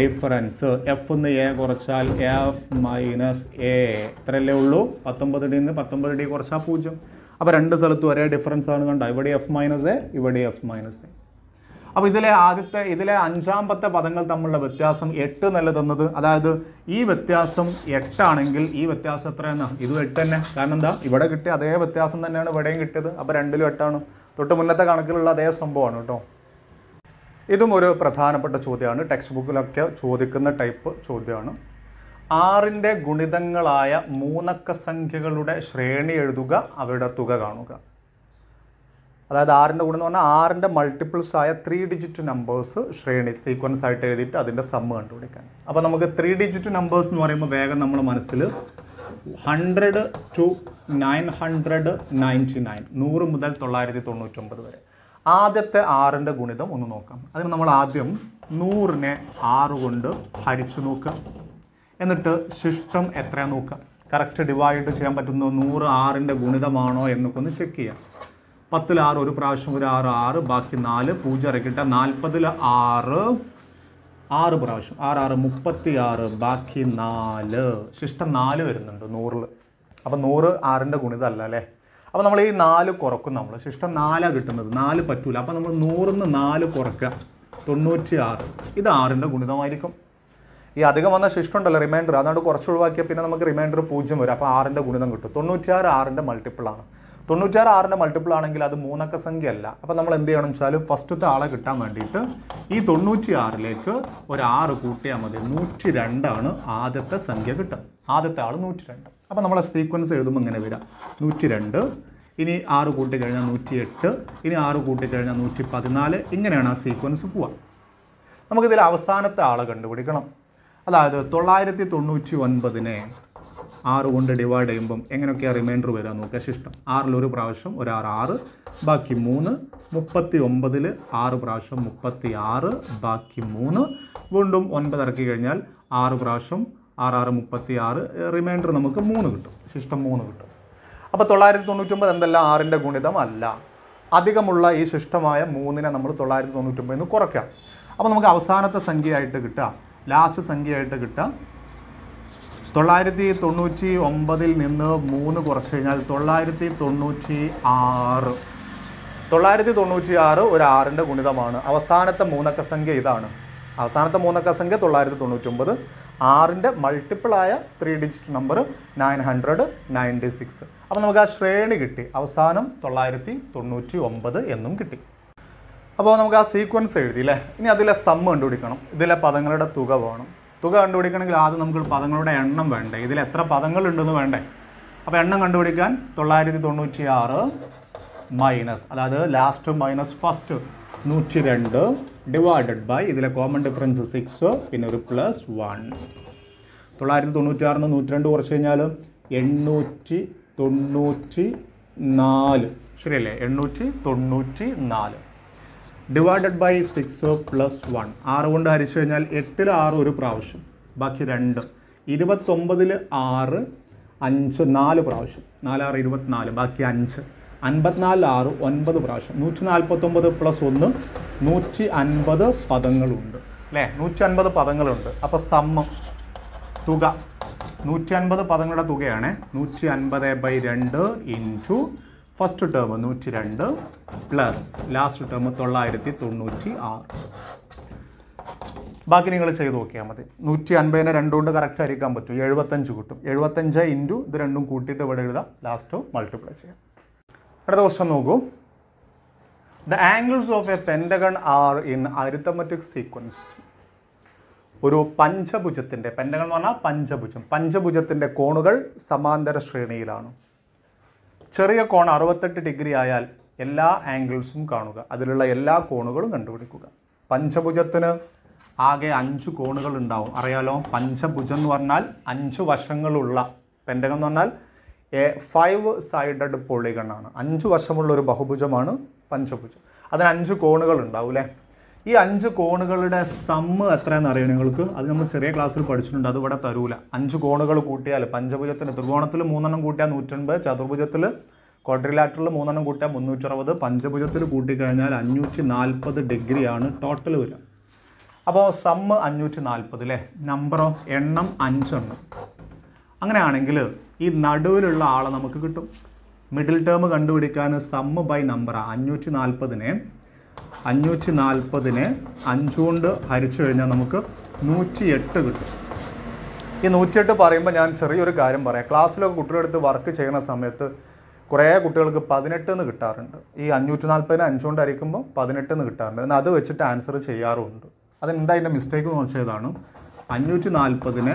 ഡിഫറൻസ് എഫ് എന്ന് എ കുറച്ചാൽ എഫ് മൈനസ് എ ഇത്രയല്ലേ ഉള്ളൂ? പത്തൊമ്പത് ഡി നിന്ന് പത്തൊമ്പത് ഡി കുറച്ചാൽ പൂജ്യം. അപ്പോൾ രണ്ട് സ്ഥലത്തും ഒരേ ഡിഫറൻസ് ആണ് കണ്ട? ഇവിടെ എഫ് മൈനസ് എ ഇവിടെ എഫ് മൈനസ് എ അപ്പോൾ ഇതിലെ ആദ്യത്തെ ഇതിലെ അഞ്ചാമത്തെ പദങ്ങൾ തമ്മിലുള്ള വ്യത്യാസം എട്ട് എന്നല്ല തന്നത്? അതായത് ഈ വ്യത്യാസം എട്ടാണെങ്കിൽ ഈ വ്യത്യാസം എത്രയാണ് ഇതും എട്ട് തന്നെ. കാരണം എന്താ? ഇവിടെ കിട്ടിയ അതേ വ്യത്യാസം തന്നെയാണ് ഇവിടെയും കിട്ടിയത്. അപ്പോൾ രണ്ടിലും എട്ടാണ്. തൊട്ട് മുന്നത്തെ കണക്കിലുള്ള അതേ സംഭവമാണ് കേട്ടോ. ഇതും ഒരു പ്രധാനപ്പെട്ട ചോദ്യമാണ്. ടെക്സ്റ്റ് ബുക്കിലൊക്കെ ചോദിക്കുന്ന ടൈപ്പ് ചോദ്യമാണ്. ആറിന്റെ ഗുണിതങ്ങളായ മൂന്നക്ക സംഖ്യകളുടെ ശ്രേണി എഴുതുക അവരുടെ തുക കാണുക. അതായത് ആറിന്റെ ഗുണം എന്ന് പറഞ്ഞാൽ ആറിന്റെ മൾട്ടിപ്പിൾസ് ആയ ത്രീ ഡിജിറ്റ് നമ്പേഴ്സ് ശ്രേണി സീക്വൻസ് ആയിട്ട് എഴുതിയിട്ട് അതിന്റെ സമ്മ് കണ്ടുപിടിക്കാൻ. അപ്പോൾ നമുക്ക് ത്രീ ഡിജിറ്റ് നമ്പേഴ്സ് എന്ന് പറയുമ്പോൾ വേഗം നമ്മുടെ മനസ്സിൽ hundred to nine hundred ninety nine നൂറ് മുതൽ തൊള്ളായിരത്തി തൊണ്ണൂറ്റൊമ്പത് വരെ. ആദ്യത്തെ ആറിന്റെ ഗുണിതം ഒന്ന് നോക്കാം. അതിന് നമ്മൾ ആദ്യം നൂറിനെ ആറ് കൊണ്ട് ഹരിച്ചു നോക്കാം എന്നിട്ട് ശിഷ്ടം എത്രയാണ് നോക്കാം കറക്റ്റ് ഡിവൈഡ് ചെയ്യാൻ പറ്റുന്ന നൂറ് ആറിന്റെ ഗുണിതമാണോ എന്നൊക്കെ ഒന്ന് ചെക്ക് ചെയ്യാം പത്തിൽ ആറ് ഒരു പ്രാവശ്യം ഒരു ആറ് ആറ് ബാക്കി നാല് പൂജ്യം ഇറക്കിട്ട നാൽപ്പതിൽ ആറ് ആറ് പ്രാവശ്യം ആറ് ആറ് മുപ്പത്തി ആറ് ബാക്കി നാല്. ശിഷ്ടം നാല് വരുന്നുണ്ട് നൂറിൽ അപ്പം നൂറ് ആറിന്റെ ഗുണിതല്ല അല്ലേ അപ്പോൾ നമ്മൾ ഈ നാല് കുറക്കും നമ്മൾ ശിഷ്ടം നാലാണ് കിട്ടുന്നത്. നാല് പറ്റൂല. അപ്പോൾ നമ്മൾ നൂറിൽ നിന്ന് നാല് കുറക്കുക തൊണ്ണൂറ്റി ആറ് ഇത് ആറിന്റെ ഗുണിതമായിരിക്കും. ഈ അധികം വന്ന ശിഷ്ടം ഉണ്ടല്ലോ റിമൈൻഡർ അതുകൊണ്ട് കുറച്ച് ഒഴിവാക്കിയാൽ പിന്നെ നമുക്ക് റിമൈൻഡർ പൂജ്യം വരും. അപ്പോൾ ആറിന്റെ ഗുണിതം കിട്ടും. തൊണ്ണൂറ്റി ആറ് ആറിന്റെ മൾട്ടിപ്പിൾ ആണ്. തൊണ്ണൂറ്റാറ് ആറിന്റെ മൾട്ടിപ്പിൾ ആണെങ്കിൽ അത് മൂന്നക്ക സംഖ്യ അല്ല അപ്പോൾ നമ്മൾ എന്ത് ചെയ്യണം വെച്ചാൽ ഫസ്റ്റത്തെ ആളെ കിട്ടാൻ വേണ്ടിയിട്ട് ഈ തൊണ്ണൂറ്റി ആറിലേക്ക് ഒരു ആറ് കൂട്ടിയാൽ മതി. നൂറ്റി രണ്ടാണ് ആദ്യത്തെ സംഖ്യ കിട്ടുക. ആദ്യത്തെ ആൾ നൂറ്റി രണ്ട് അപ്പോൾ നമ്മളെ സീക്വൻസ് എഴുതുമ്പോൾ ഇങ്ങനെ വരിക. നൂറ്റി രണ്ട് ഇനി ആറ് കൂട്ടിക്കഴിഞ്ഞാൽ നൂറ്റി എട്ട് ഇനി ആറ് കൂട്ടിക്കഴിഞ്ഞാൽ നൂറ്റി പതിനാല് ഇങ്ങനെയാണ് ആ സീക്വൻസ് പോവുക. നമുക്കിതിൽ അവസാനത്തെ ആളെ കണ്ടുപിടിക്കണം. അതായത് തൊള്ളായിരത്തി തൊണ്ണൂറ്റി ഒൻപതിനെ ആറ് കൊണ്ട് ഡിവൈഡ് ചെയ്യുമ്പം എങ്ങനെയൊക്കെയാണ് റിമൈൻഡർ വരിക നോക്കുക ശിഷ്ടം. ആറിലൊരു പ്രാവശ്യം ഒരു ആറ് ആറ് ബാക്കി മൂന്ന് മുപ്പത്തി ഒമ്പതിൽ ആറ് പ്രാവശ്യം മുപ്പത്തി ആറ് ബാക്കി മൂന്ന്. വീണ്ടും ഒൻപത് ഇറക്കി കഴിഞ്ഞാൽ ആറ് പ്രാവശ്യം ആറ് ആറ് മുപ്പത്തി ആറ് റിമൈൻഡർ നമുക്ക് മൂന്ന് കിട്ടും. ശിഷ്ടം മൂന്ന് കിട്ടും. അപ്പോൾ തൊള്ളായിരത്തി തൊണ്ണൂറ്റൊമ്പത് എന്തല്ല ആറിന്റെ ഗുണിതം അല്ല. അധികമുള്ള ഈ ശിഷ്ടമായ മൂന്നിനെ നമ്മൾ തൊള്ളായിരത്തി തൊണ്ണൂറ്റൊമ്പതിൽ നിന്ന് കുറയ്ക്കാം. അപ്പോൾ നമുക്ക് അവസാനത്തെ സംഖ്യയായിട്ട് കിട്ടുക. ലാസ്റ്റ് സംഖ്യയായിട്ട് കിട്ടുക. തൊള്ളായിരത്തി തൊണ്ണൂറ്റി ഒമ്പതിൽ നിന്ന് മൂന്ന് കുറച്ച് കഴിഞ്ഞാൽ തൊള്ളായിരത്തി തൊണ്ണൂറ്റി ആറ് തൊള്ളായിരത്തി തൊണ്ണൂറ്റി ആറ് ഒരു ആറിന്റെ ഗുണിതമാണ്. അവസാനത്തെ മൂന്നക്ക സംഖ്യ ഇതാണ്. അവസാനത്തെ മൂന്നക്ക സംഖ്യ തൊള്ളായിരത്തി തൊണ്ണൂറ്റൊമ്പത് ആറിന്റെ മൾട്ടിപ്പിളായ three digit number nine hundred ninety six അപ്പോൾ നമുക്ക് ആ ശ്രേണി കിട്ടി. അവസാനം തൊള്ളായിരത്തി തൊണ്ണൂറ്റി ഒമ്പത് എന്നും കിട്ടി. അപ്പോൾ നമുക്ക് ആ സീക്വൻസ് എഴുതി അല്ലേ ഇനി അതിലെ സമ്മ് കണ്ടുപിടിക്കണം. ഇതിലെ പദങ്ങളുടെ തുക വേണം. തുക കണ്ടുപിടിക്കണമെങ്കിൽ ആദ്യം നമുക്ക് പദങ്ങളുടെ എണ്ണം വേണ്ടേ? ഇതിൽ എത്ര പദങ്ങളുണ്ടെന്ന് വേണ്ടേ? അപ്പോൾ എണ്ണം കണ്ടുപിടിക്കാൻ തൊള്ളായിരത്തി തൊണ്ണൂറ്റി ആറ് മൈനസ് അതായത് ലാസ്റ്റ് മൈനസ് ഫസ്റ്റ് നൂറ്റി രണ്ട് ഡിവൈഡഡ് ബൈ ഇതിലെ കോമൺ ഡിഫറൻസ് സിക്സ് പിന്നെ ഒരു പ്ലസ് വൺ തൊള്ളായിരത്തി തൊണ്ണൂറ്റി ആറിന് നൂറ്റി രണ്ട് കുറച്ച് കഴിഞ്ഞാൽ എണ്ണൂറ്റി തൊണ്ണൂറ്റി നാല് ശരിയല്ലേ? എണ്ണൂറ്റി തൊണ്ണൂറ്റി നാല് divided by six plus one ആറ് കൊണ്ട് ഹരിച്ചു കഴിഞ്ഞാൽ എട്ടിൽ ആറ് ഒരു പ്രാവശ്യം. ബാക്കി രണ്ട്. ഇരുപത്തൊമ്പതിൽ ആറ് അഞ്ച് നാല് പ്രാവശ്യം. നാലാറ് ഇരുപത്തിനാല്. ബാക്കി അഞ്ച്. അൻപത്തിനാലിൽ ആറ് ഒൻപത് പ്രാവശ്യം. നൂറ്റി നാൽപ്പത്തൊമ്പത് പ്ലസ് ഒന്ന് നൂറ്റി അൻപത് പദങ്ങളുണ്ട്. അല്ലേ? നൂറ്റി അൻപത് പദങ്ങളുണ്ട്. അപ്പോൾ സമ്മ തുക. നൂറ്റി അൻപത് പദങ്ങളുടെ തുകയാണ് നൂറ്റി അൻപത് ബൈ രണ്ട് ഇന്റു ഫസ്റ്റ് ടേം നൂറ്റി രണ്ട് പ്ലസ് ലാസ്റ്റ് ടേം തൊള്ളായിരത്തി തൊണ്ണൂറ്റി ആറ് ബാക്കി നിങ്ങൾ ചെയ്ത് നോക്കിയാൽ മതി. നൂറ്റി അൻപതിനെ രണ്ടും കൊണ്ട് കറക്റ്റ് ആയിരിക്കാൻ പറ്റും. എഴുപത്തഞ്ച് കിട്ടും. എഴുപത്തഞ്ച് ഇന്റു ഇത് രണ്ടും കൂട്ടിയിട്ട് ഇവിടെ എഴുതാം. ലാസ്റ്റ് മൾട്ടിപ്ലൈ ചെയ്യാം. അടുത്ത ദിവസം നോക്കൂ. The angles of a pentagon are in arithmetic sequence ഒരു പഞ്ചഭുജത്തിന്റെ പെൻഡഗൺ എന്ന് പറഞ്ഞാൽ പഞ്ചഭുജം. പഞ്ചഭുജത്തിന്റെ കോണുകൾ സമാന്തര ശ്രേണിയിലാണ്. ചെറിയ കോൺ അറുപത്തെട്ട് ഡിഗ്രി ആയാൽ എല്ലാ ആംഗിൾസും കാണുക. അതിലുള്ള എല്ലാ കോണുകളും കണ്ടുപിടിക്കുക. പഞ്ചഭുജത്തിന് ആകെ അഞ്ച് കോണുകൾ ഉണ്ടാവും. അറിയാലോ? പഞ്ചഭുജം എന്ന് പറഞ്ഞാൽ അഞ്ച് വശങ്ങളുള്ള പെൻഡകം എന്ന് പറഞ്ഞാൽ എ ഫൈവ് സൈഡഡ് പോളിഗൺ ആണ്. അഞ്ച് വശമുള്ള ഒരു ബഹുഭുജമാണ് പഞ്ചഭുജം. അതിന് അഞ്ച് കോണുകൾ ഉണ്ടാവും അല്ലേ? ഈ അഞ്ച് കോണുകളുടെ സമ്മ് എത്രയാണെന്ന് അറിയാം നിങ്ങൾക്ക്? അത് നമ്മൾ ചെറിയ ക്ലാസ്സിൽ പഠിച്ചിട്ടുണ്ട്. അത് ഇവിടെ തരൂല. അഞ്ച് കോണുകൾ കൂട്ടിയാൽ പഞ്ചഭുജത്തിന് ത്രികോണത്തിൽ മൂന്നെണ്ണം കൂട്ടിയാൽ നൂറ്റൻപത് ചതുർഭുജത്തിൽ ക്വാഡ്രിലാറ്ററിൽ മൂന്നെണ്ണം കൂട്ടിയാൽ മുന്നൂറ്ററുപത് പഞ്ചഭുജത്തിൽ കൂട്ടിക്കഴിഞ്ഞാൽ അഞ്ഞൂറ്റി നാൽപ്പത് ഡിഗ്രിയാണ് ടോട്ടൽ വരിക. അപ്പോൾ സമ്മ് അഞ്ഞൂറ്റി നാൽപ്പത് അല്ലേ നമ്പറോ എണ്ണം അഞ്ചെണ്ണം. അങ്ങനെയാണെങ്കിൽ ഈ നടുവിലുള്ള ആളെ നമുക്ക് കിട്ടും. മിഡിൽ ടേം കണ്ടുപിടിക്കാൻ സമ്മ് ബൈ നമ്പറാണ് അഞ്ഞൂറ്റി നാൽപ്പതിനെ അഞ്ഞൂറ്റി നാൽപ്പതിനെ അഞ്ചുകൊണ്ട് ഹരിച്ചു കഴിഞ്ഞാൽ നമുക്ക് നൂറ്റി എട്ട് കിട്ടും. ഈ നൂറ്റിയെട്ട് പറയുമ്പോൾ ഞാൻ ചെറിയൊരു കാര്യം പറയാം. ക്ലാസ്സിലൊക്കെ കുട്ടികളെടുത്ത് വർക്ക് ചെയ്യുന്ന സമയത്ത് കുറേ കുട്ടികൾക്ക് പതിനെട്ട് എന്ന് കിട്ടാറുണ്ട്. ഈ അഞ്ഞൂറ്റി നാൽപ്പതിന് അഞ്ചുകൊണ്ട് ഹരിക്കുമ്പോൾ പതിനെട്ട് എന്ന് കിട്ടാറുണ്ട്. എന്നാൽ അത് വെച്ചിട്ട് ആൻസർ ചെയ്യാറുമുണ്ട്. അതെന്താ അതിന്റെ മിസ്റ്റേക്ക് എന്ന് വെച്ചതാണ് അഞ്ഞൂറ്റി നാൽപ്പതിന്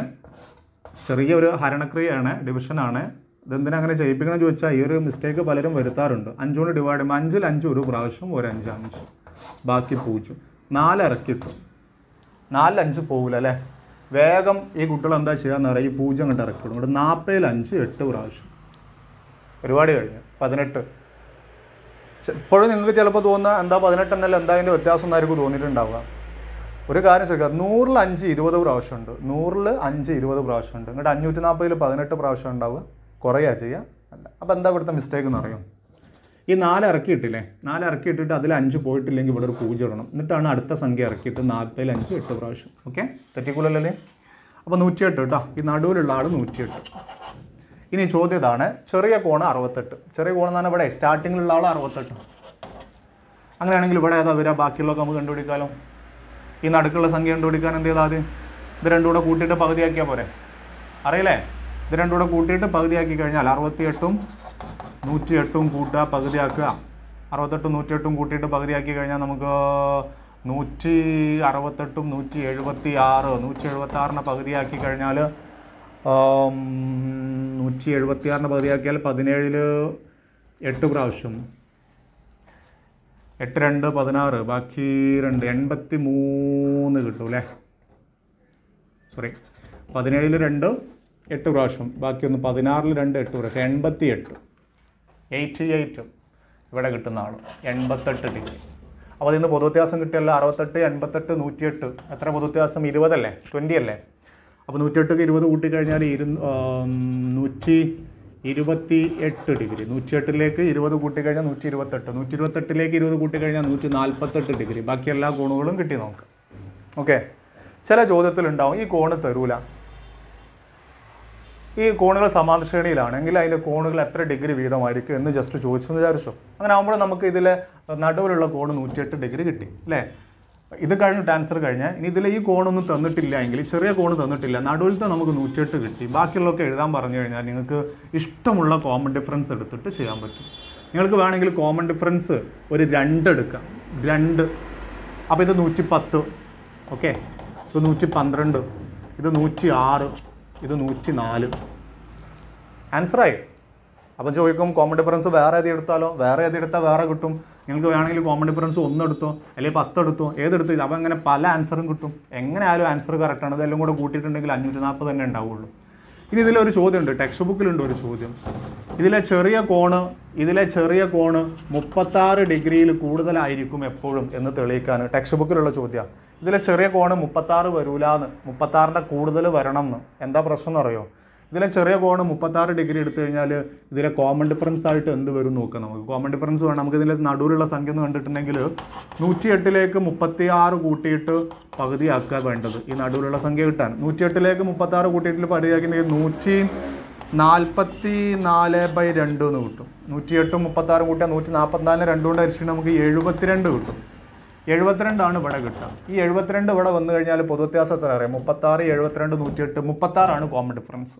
ചെറിയൊരു ഹരണക്രിയയാണ് ഡിവിഷനാണ് ഇതെന്തിനാ അങ്ങനെ ചെയ്യിപ്പിക്കണം ചോദിച്ചാൽ ഈ ഒരു മിസ്റ്റേക്ക് പലരും വരുത്താറുണ്ട്. അഞ്ചുകൊണ്ട് ഡിവൈഡ് ചെയ്യുമ്പോൾ അഞ്ചിൽ അഞ്ച് ഒരു പ്രാവശ്യം ഒരു അഞ്ച് അഞ്ച്. ബാക്കി പൂജ്യം നാല് നാലഞ്ച് പോകില്ല അല്ലേ? വേഗം ഈ കുട്ടികൾ എന്താ ചെയ്യാന്ന് പറയാം ഈ പൂജ്യം കണ്ട് ഇറക്കിയിടും ഇവിടെ നാൽപ്പതിൽ അഞ്ച് എട്ട് പ്രാവശ്യം. ഒരുപാട് കഴിഞ്ഞു. പതിനെട്ട്. ഇപ്പോഴും നിങ്ങൾക്ക് ചിലപ്പോൾ തോന്നുക എന്താ പതിനെട്ട് എന്നല്ല എന്താ അതിന്റെ വ്യത്യാസം എന്നായിരിക്കും തോന്നിയിട്ടുണ്ടാവുക. ഒരു കാര്യം ശ്രദ്ധിക്കുക. നൂറിൽ അഞ്ച് ഇരുപത് പ്രാവശ്യം ഉണ്ട് നൂറിൽ അഞ്ച് ഇരുപത് പ്രാവശ്യം ഉണ്ട് ഇങ്ങോട്ട് അഞ്ഞൂറ്റി നാൽപ്പതിൽ പതിനെട്ട് പ്രാവശ്യം ഉണ്ടാവുക. കുറയുക ചെയ്യുക അല്ല അപ്പോൾ എന്താ ഇവിടുത്തെ മിസ്റ്റേക്ക് എന്ന് അറിയാം. ഈ നാല് ഇറക്കിയിട്ടില്ലേ? നാല് ഇറക്കിയിട്ടിട്ട് അതിൽ അഞ്ച് പോയിട്ടില്ലെങ്കിൽ ഇവിടെ ഒരു പൂജ ഇടണം. എന്നിട്ടാണ് അടുത്ത സംഖ്യ ഇറക്കിയിട്ട് നാൽപ്പതിൽ അഞ്ച് എട്ട് പ്രാവശ്യം. ഓക്കെ? തെറ്റിക്കൂലല്ലേ അപ്പോൾ നൂറ്റിയെട്ട് കേട്ടോ. ഈ നടുവിലുള്ള ആൾ നൂറ്റിയെട്ട്. ഇനി ചോദ്യം ഇതാണ്. ചെറിയ കോണ് അറുപത്തെട്ട്. ചെറിയ കോൺ എന്നാണ് ഇവിടെ സ്റ്റാർട്ടിങ്ങിലുള്ള ആൾ അറുപത്തെട്ട്. അങ്ങനെയാണെങ്കിൽ ഇവിടെ ഏതാ വരിക? ബാക്കിയുള്ളതൊക്കെ നമുക്ക് കണ്ടുപിടിക്കാലോ. ഈ നടുക്കുള്ള സംഖ്യ കണ്ടുപിടിക്കാൻ എന്ത് ചെയ്താൽ ആദ്യം? ഇത് രണ്ടും കൂടെ കൂട്ടിയിട്ട് പകുതിയാക്കിയാൽ പോരെ. അറിയില്ലേ? ഇത് രണ്ടും കൂടെ കൂട്ടിയിട്ട് പകുതിയാക്കി കഴിഞ്ഞാൽ അറുപത്തിയെട്ടും നൂറ്റിയെട്ടും കൂട്ടുക പകുതിയാക്കുക. അറുപത്തെട്ടും നൂറ്റിയെട്ടും കൂട്ടിയിട്ട് പകുതിയാക്കി കഴിഞ്ഞാൽ നമുക്ക് നൂറ്റി അറുപത്തെട്ടും നൂറ്റി എഴുപത്തി ആറ് നൂറ്റി എഴുപത്തി ആറിനെ പകുതിയാക്കി കഴിഞ്ഞാൽ നൂറ്റി എഴുപത്തി ആറിന് പകുതിയാക്കിയാൽ പതിനേഴിൽ എട്ട് പ്രാവശ്യം. എട്ട് രണ്ട് പതിനാറ് ബാക്കി രണ്ട്. എൺപത്തി മൂന്ന് കിട്ടും അല്ലേ? സോറി. പതിനേഴിൽ രണ്ട് എട്ട് പ്രാവശ്യം. ബാക്കി ഒന്ന് പതിനാറിൽ രണ്ട് എട്ട് പ്രാവശ്യം. എൺപത്തി എട്ട് എയ്റ്റി എയ്റ്റ് ഇവിടെ കിട്ടുന്ന ആൾ എൺപത്തെട്ട് ഡിഗ്രി. അപ്പോൾ അതിൽ നിന്ന് പൊതുവ്യത്യാസം കിട്ടിയല്ലോ അറുപത്തെട്ട് എൺപത്തെട്ട് നൂറ്റിയെട്ട്. എത്ര പൊതുവ്യത്യാസം? ഇരുപതല്ലേ? ട്വന്റി അല്ലേ അപ്പോൾ നൂറ്റിയെട്ടൊക്കെ ഇരുപത് കൂട്ടിക്കഴിഞ്ഞാൽ ഇരു നൂറ്റി ഇരുപത്തി എട്ട് ഡിഗ്രി. നൂറ്റിയെട്ടിലേക്ക് ഇരുപത് കൂട്ടിക്കഴിഞ്ഞാൽ നൂറ്റി ഇരുപത്തെട്ട് നൂറ്റി ഇരുപത്തെട്ടിലേക്ക് ഇരുപത് കൂട്ടിക്കഴിഞ്ഞാൽ നൂറ്റി നാൽപ്പത്തെട്ട് ഡിഗ്രി. ബാക്കി എല്ലാ കോണുകളും കിട്ടി നമുക്ക്. ഓക്കെ? ചില ചോദ്യത്തിലുണ്ടാവും. ഈ കോണ് തരൂല ഈ കോണുകൾ സമാന്തര ശ്രേണിയിലാണെങ്കിൽ അതിന്റെ കോണുകൾ എത്ര ഡിഗ്രി വീതമായിരിക്കും എന്ന് ജസ്റ്റ് ചോദിച്ചെന്ന് വിചാരിച്ചു. അങ്ങനെ ആകുമ്പോൾ നമുക്ക് ഇതിലെ നടുവിലുള്ള കോണ് നൂറ്റിയെട്ട് ഡിഗ്രി കിട്ടി അല്ലേ? ഇത് കഴിഞ്ഞിട്ട് ആൻസർ കഴിഞ്ഞാൽ ഇനി ഇതിൽ ഈ കോണൊന്നും തന്നിട്ടില്ല എങ്കിൽ ചെറിയ കോൺ തന്നിട്ടില്ല നടുവിലത്തെ നമുക്ക് നൂറ്റിയെട്ട് കിട്ടി. ബാക്കിയുള്ളതൊക്കെ എഴുതാൻ പറഞ്ഞു കഴിഞ്ഞാൽ നിങ്ങൾക്ക് ഇഷ്ടമുള്ള കോമൺ ഡിഫറൻസ് എടുത്തിട്ട് ചെയ്യാൻ പറ്റും. നിങ്ങൾക്ക് വേണമെങ്കിൽ കോമൺ ഡിഫറൻസ് ഒരു രണ്ട് എടുക്കാം. രണ്ട്. അപ്പോൾ ഇത് നൂറ്റി പത്ത് ഓക്കെ ഇത് നൂറ്റി പന്ത്രണ്ട് ഇത് നൂറ്റി ആറ് ഇത് നൂറ്റി നാല് ആൻസറായി അപ്പം ചോദിക്കും കോമൺ ഡിഫറൻസ് വേറെ ഏത് എടുത്താലോ? വേറെ ഏത് എടുത്താൽ വേറെ കിട്ടും? നിങ്ങൾക്ക് വേണമെങ്കിൽ കോമൺ ഡിഫറൻസ് ഒന്ന് എടുത്തോ? അല്ലെങ്കിൽ പത്ത് എടുത്തോ? ഇത് അപ്പം അങ്ങനെ പല ആൻസറും കിട്ടും. എങ്ങനെ ആയാലും ആൻസർ കറക്റ്റാണ് ഇതെല്ലാം കൂടെ കൂട്ടിയിട്ടുണ്ടെങ്കിൽ അഞ്ഞൂറ്റി നാൽപ്പത് തന്നെ ഉണ്ടാവുള്ളൂ. ഇനി ഇതിലൊരു ചോദ്യമുണ്ട്. ടെക്സ്റ്റ് ബുക്കിലുണ്ട് ഒരു ചോദ്യം. ഇതിലെ ചെറിയ കോണ് ഇതിലെ ചെറിയ കോണ് മുപ്പത്താറ് ഡിഗ്രിയിൽ കൂടുതലായിരിക്കും എപ്പോഴും എന്ന് തെളിയിക്കാൻ ടെക്സ്റ്റ് ബുക്കിലുള്ള ചോദ്യമാണ് ഇതിലെ ചെറിയ കോണ് മുപ്പത്താറ് വരൂലാന്ന് മുപ്പത്താറിന്റെ കൂടുതൽ വരണം എന്ന് എന്താ പ്രശ്നം എന്ന് അറിയോ ഇതിലെ ചെറിയ കോണ് മുപ്പത്താറ് ഡിഗ്രി എടുത്തു കഴിഞ്ഞാൽ ഇതിലെ കോമൺ ഡിഫറൻസ് ആയിട്ട് എന്ത് വരും നോക്കാം നമുക്ക്. കോമൺ ഡിഫറൻസ് വേണം. നമുക്ക് ഇതിലെ നടുവിലുള്ള സംഖ്യ എന്ന് കണ്ടിട്ടുണ്ടെങ്കിൽ നൂറ്റി എട്ടിലേക്ക് മുപ്പത്തി ആറ് കൂട്ടിയിട്ട് പകുതിയാക്കുക വേണ്ടത്. ഈ നടുവിലുള്ള സംഖ്യ കിട്ടാൻ. നൂറ്റി എട്ടിലേക്ക് മുപ്പത്തി ആറ് കൂട്ടിയിട്ട് പകുതിയാക്കിയിട്ടുണ്ടെങ്കിൽ നൂറ്റി നാൽപ്പത്തി നാല് ബൈ രണ്ട് എന്ന് കിട്ടും. നൂറ്റി എട്ടും മുപ്പത്തി ആറ് കൂട്ടിയാൽ നൂറ്റി നാൽപ്പത്തിനാലിന് രണ്ട് കൊണ്ട് അരിച്ചിട്ട് നമുക്ക് എഴുപത്തിരണ്ട് കിട്ടും. എഴുപത്തിരണ്ടാണ് ഇവിടെ കിട്ടുക. ഈ എഴുപത്തിരണ്ട് ഇവിടെ വന്നു കഴിഞ്ഞാൽ പൊതുവ്യത്യാസം എത്ര അറിയാം? മുപ്പത്താറ് എഴുപത്തിരണ്ട് നൂറ്റിയെട്ട് മുപ്പത്താറാണ് കോമൺ ഡിഫറൻസ്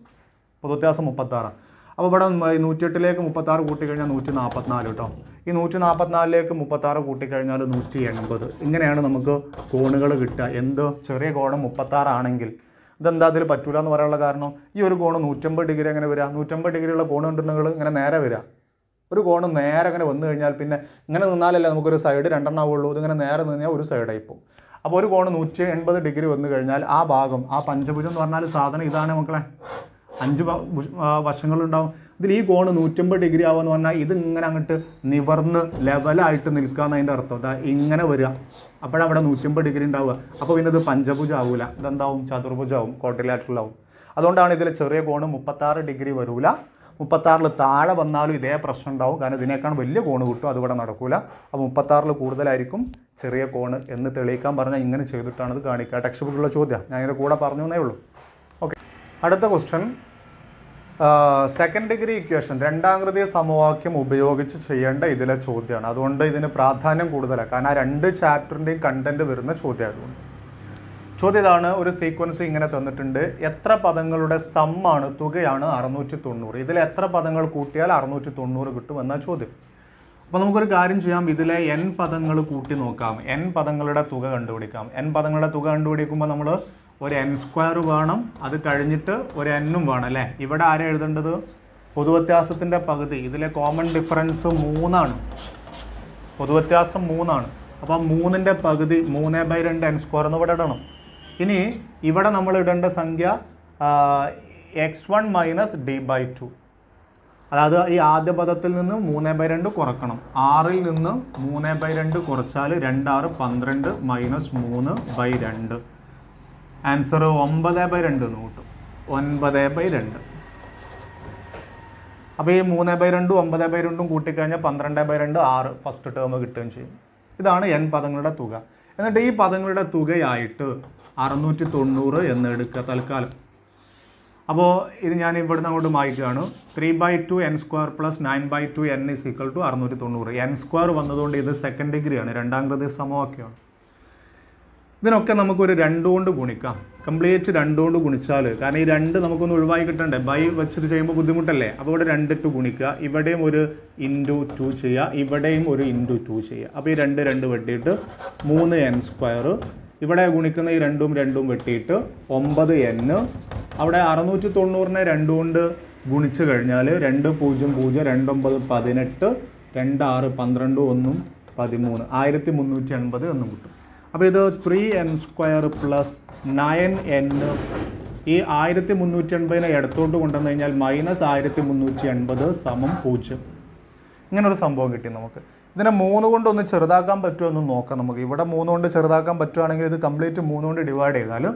പൊതുവ്യത്യാസം മുപ്പത്താറാണ് അപ്പോൾ ഇവിടെ നൂറ്റിയെട്ടിലേക്ക് മുപ്പത്താറ് കൂട്ടിക്കഴിഞ്ഞാൽ നൂറ്റി നാൽപ്പത്തിനാല് കേട്ടോ. ഈ നൂറ്റി നാൽപ്പത്തിനാലിലേക്ക് മുപ്പത്താറ് കൂട്ടിക്കഴിഞ്ഞാൽ നൂറ്റി എൺപത് ഇങ്ങനെയാണ് നമുക്ക് കോണുകൾ കിട്ടുക. എന്ത്? ചെറിയ കോണ് മുപ്പത്താറാണെങ്കിൽ ഇതെന്താ അതിൽ പറ്റൂല എന്ന് പറയാനുള്ള കാരണം? ഈ ഒരു കോണ് നൂറ്റമ്പത് ഡിഗ്രി എങ്ങനെ വരിക നൂറ്റമ്പത് ഡിഗ്രിയുള്ള കോണ് കണ്ടിട്ടുണ്ടെങ്കിൽ ഇങ്ങനെ നേരെ വരിക ഒരു കോണ് നേരെ അങ്ങനെ വന്നു കഴിഞ്ഞാൽ പിന്നെ ഇങ്ങനെ നിന്നാലല്ലേ നമുക്കൊരു സൈഡ് രണ്ടെണ്ണം ആവുള്ളൂ ഇതിങ്ങനെ നേരെ നിന്നാൽ ഒരു സൈഡായി പോകും. അപ്പോൾ ഒരു കോണ് നൂറ്റി എൺപത് ഡിഗ്രി വന്നു കഴിഞ്ഞാൽ ആ ഭാഗം ആ പഞ്ചഭുജം എന്ന് പറഞ്ഞാൽ സാധനം ഇതാണ് മക്കളെ. അഞ്ച് വശങ്ങളുണ്ടാവും. ഇതിൽ ഈ കോണ് നൂറ്റമ്പത് ഡിഗ്രി ആവുമെന്ന് പറഞ്ഞാൽ ഇത് ഇങ്ങനെ അങ്ങോട്ട് നിവർന്ന് ലെവലായിട്ട് നിൽക്കുക എന്നതിന്റെ അർത്ഥം. അതാ ഇങ്ങനെ വരിക. അപ്പോഴവിടെ നൂറ്റമ്പത് ഡിഗ്രി ഉണ്ടാവുക. അപ്പോൾ പിന്നെ ഇത് പഞ്ചഭുജം ആവില്ല ഇതെന്താവും? ചതുർഭുജാവും. കോട്ടിലാറ്റിലാവും അതുകൊണ്ടാണ് ഇതിൽ ചെറിയ കോണ് മുപ്പത്താറ് ഡിഗ്രി വരൂല. മുപ്പത്താറിൽ താഴെ വന്നാലും ഇതേ പ്രശ്നം ഉണ്ടാവും. കാരണം ഇതിനേക്കാൾ വലിയ കോണ് കിട്ടും. അതിവിടെ നടക്കൂല. അപ്പോൾ മുപ്പത്താറിൽ കൂടുതലായിരിക്കും ചെറിയ കോണ് എന്ന് തെളിയിക്കാൻ പറഞ്ഞാൽ ഇങ്ങനെ ചെയ്തിട്ടാണ് ഇത് കാണിക്കുക. ടെക്സ്റ്റ് ബുക്കിലുള്ള ചോദ്യം ഞാൻ ഇതിന്റെ കൂടെ പറഞ്ഞു എന്നേ ഉള്ളൂ. ഓക്കെ. അടുത്ത ക്വസ്റ്റ്യൻ. സെക്കൻഡ് ഡിഗ്രി ഇക്വേഷൻ രണ്ടാകൃതി സമവാക്യം ഉപയോഗിച്ച് ചെയ്യേണ്ട ഇതിലെ ചോദ്യമാണ്. അതുകൊണ്ട് ഇതിന് പ്രാധാന്യം കൂടുതലാണ് കാരണം ആ രണ്ട് ചാപ്റ്ററിന്റെയും കണ്ടന്റ് വരുന്ന ചോദ്യമായതുകൊണ്ട്. ചോദ്യം ഇതാണ് ഒരു സീക്വൻസ് ഇങ്ങനെ തന്നിട്ടുണ്ട്. എത്ര പദങ്ങളുടെ സമ്മാണ് തുകയാണ് അറുന്നൂറ്റി തൊണ്ണൂറ് ഇതിൽ എത്ര പദങ്ങൾ കൂട്ടിയാൽ അറുന്നൂറ്റി തൊണ്ണൂറ് കിട്ടും എന്ന ചോദ്യം. അപ്പോൾ നമുക്കൊരു കാര്യം ചെയ്യാം. ഇതിലെ എൻ പദങ്ങൾ കൂട്ടി നോക്കാം. എൻ പദങ്ങളുടെ തുക കണ്ടുപിടിക്കാം. എൻ പദങ്ങളുടെ തുക കണ്ടുപിടിക്കുമ്പോൾ നമ്മൾ ഒരു എൻ സ്ക്വയർ വേണം. അത് കഴിഞ്ഞിട്ട് ഒരു എന്നും വേണം അല്ലേ? ഇവിടെ ആരെ എഴുതേണ്ടത്? പൊതുവ്യത്യാസത്തിന്റെ പകുതി. ഇതിലെ കോമൺ ഡിഫറൻസ് മൂന്നാണ്. പൊതുവ്യത്യാസം മൂന്നാണ്. അപ്പോൾ മൂന്നിന്റെ പകുതി മൂന്ന് ബൈ രണ്ട് എൻ സ്ക്വയർ എന്ന് ഇവിടെ ഇടണം. ഇനി ഇവിടെ നമ്മൾ ഇടേണ്ട സംഖ്യ x one minus d by two അതായത് ഈ ആദ്യ പദത്തിൽ നിന്ന് മൂന്ന് ബൈ രണ്ട് കുറക്കണം. ആറിൽ നിന്ന് മൂന്ന് ബൈ രണ്ട് കുറച്ചാൽ രണ്ടാറ് പന്ത്രണ്ട് മൈനസ് മൂന്ന് ബൈ രണ്ട്. ആൻസർ ഒമ്പത് ബൈ രണ്ട് എന്ന് കൂട്ടും. ഒൻപത് ബൈ രണ്ട്. അപ്പോൾ ഈ മൂന്ന് ബൈ രണ്ടും ഒമ്പത് ബൈ രണ്ടും കൂട്ടിക്കഴിഞ്ഞാൽ പന്ത്രണ്ട് ബൈ രണ്ട് ആറ് ഫസ്റ്റ് ടേം കിട്ടുകയും ചെയ്യും. ഇതാണ് എൻ പദങ്ങളുടെ തുക. എന്നിട്ട് ഈ പദങ്ങളുടെ തുകയായിട്ട് അറുന്നൂറ്റി തൊണ്ണൂറ് എന്ന് എടുക്കുക തൽക്കാലം. അപ്പോൾ ഇത് ഞാൻ ഇവിടുന്ന് അങ്ങോട്ട് മായിക്കുകയാണ്. Three by two n square plus nine by two n is equal to അറുന്നൂറ്റി തൊണ്ണൂറ് എൻ സ്ക്വയർ വന്നതുകൊണ്ട് ഇത് സെക്കൻഡ് ഡിഗ്രിയാണ് രണ്ടാം കൃതി സമവാക്യമാണ്. ഇതിനൊക്കെ നമുക്കൊരു രണ്ട് കൊണ്ട് ഗുണിക്കാം. കംപ്ലീറ്റ് രണ്ട് കൊണ്ട് ഗുണിച്ചാൽ കാരണം ഈ രണ്ട് നമുക്കൊന്ന് ഒഴിവായി കിട്ടണ്ടേ? ബൈ വെച്ചിട്ട് ചെയ്യുമ്പോൾ ബുദ്ധിമുട്ടല്ലേ? അപ്പോൾ ഇവിടെ രണ്ട് ഗുണിക്കുക. ഇവിടെയും ഒരു ഇന്റു ടു ചെയ്യുക. ഇവിടെയും ഒരു ഇന്റു ടു ചെയ്യുക. അപ്പോൾ ഈ രണ്ട് രണ്ട് വെട്ടിയിട്ട് മൂന്ന് എൻ സ്ക്വയർ ഇവിടെ ഗുണിക്കുന്ന ഈ രണ്ടും രണ്ടും വെട്ടിയിട്ട് ഒമ്പത് എൻ അവിടെ അറുന്നൂറ്റി തൊണ്ണൂറിനെ രണ്ടുകൊണ്ട് കൊണ്ട് ഗുണിച്ച് കഴിഞ്ഞാൽ രണ്ട് പൂജ്യം പൂജ്യം രണ്ടൊമ്പത് പതിനെട്ട് രണ്ട് ആറ് പന്ത്രണ്ട് ഒന്നും പതിമൂന്ന്. ആയിരത്തി മുന്നൂറ്റി എൺപത് എന്നും കിട്ടും. അപ്പോൾ ഇത് three n square plus nine n ഈ ആയിരത്തി മുന്നൂറ്റി എൺപതിനെ ഇടത്തോട്ട് കൊണ്ടുവന്നു കഴിഞ്ഞാൽ മൈനസ് ആയിരത്തി മുന്നൂറ്റി എൺപത് സമം പൂജ്യം. ഇങ്ങനൊരു സംഭവം കിട്ടി നമുക്ക്. ഇതിനെ മൂന്ന് കൊണ്ട് ഒന്ന് ചെറുതാക്കാൻ പറ്റുമോ എന്ന് നോക്കാം നമുക്ക്. ഇവിടെ മൂന്ന് കൊണ്ട് ചെറുതാക്കാൻ പറ്റുവാണെങ്കിൽ ഇത് കംപ്ലീറ്റ് മൂന്ന് കൊണ്ട് ഡിവൈഡ് ചെയ്താൽ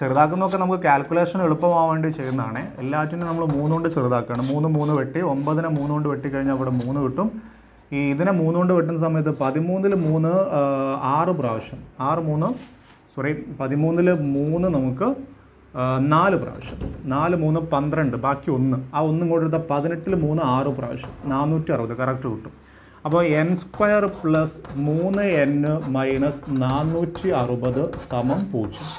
ചെറുതാക്കുന്നതൊക്കെ നമുക്ക് കാൽക്കുലേഷൻ എളുപ്പമാവാൻ വേണ്ടി ചെയ്യുന്നതാണ്. എല്ലാറ്റിനും നമ്മൾ മൂന്ന് കൊണ്ട് ചെറുതാക്കുകയാണ്. മൂന്ന് മൂന്ന് വെട്ടി ഒമ്പതിനെ മൂന്ന് കൊണ്ട് വെട്ടി കഴിഞ്ഞാൽ അവിടെ മൂന്ന് കിട്ടും. ഈ ഇതിനെ മൂന്ന് കൊണ്ട് വെട്ടുന്ന സമയത്ത് പതിമൂന്നിൽ മൂന്ന് ആറ് പ്രാവശ്യം. ആറ് മൂന്ന് സോറി പതിമൂന്നിൽ മൂന്ന് നമുക്ക് നാല് പ്രാവശ്യം. നാല് മൂന്ന് പന്ത്രണ്ട് ബാക്കി ഒന്ന്. ആ ഒന്നും കൂടെ എടുത്താൽ പതിനെട്ടിൽ മൂന്ന് ആറ് പ്രാവശ്യം. നാനൂറ്റി അറുപത് കറക്റ്റ് കിട്ടും. അപ്പോൾ എൻ സ്ക്വയർ പ്ലസ് മൂന്ന് എൻ മൈനസ് നാനൂറ്റി അറുപത് സമം പൂജ്യം.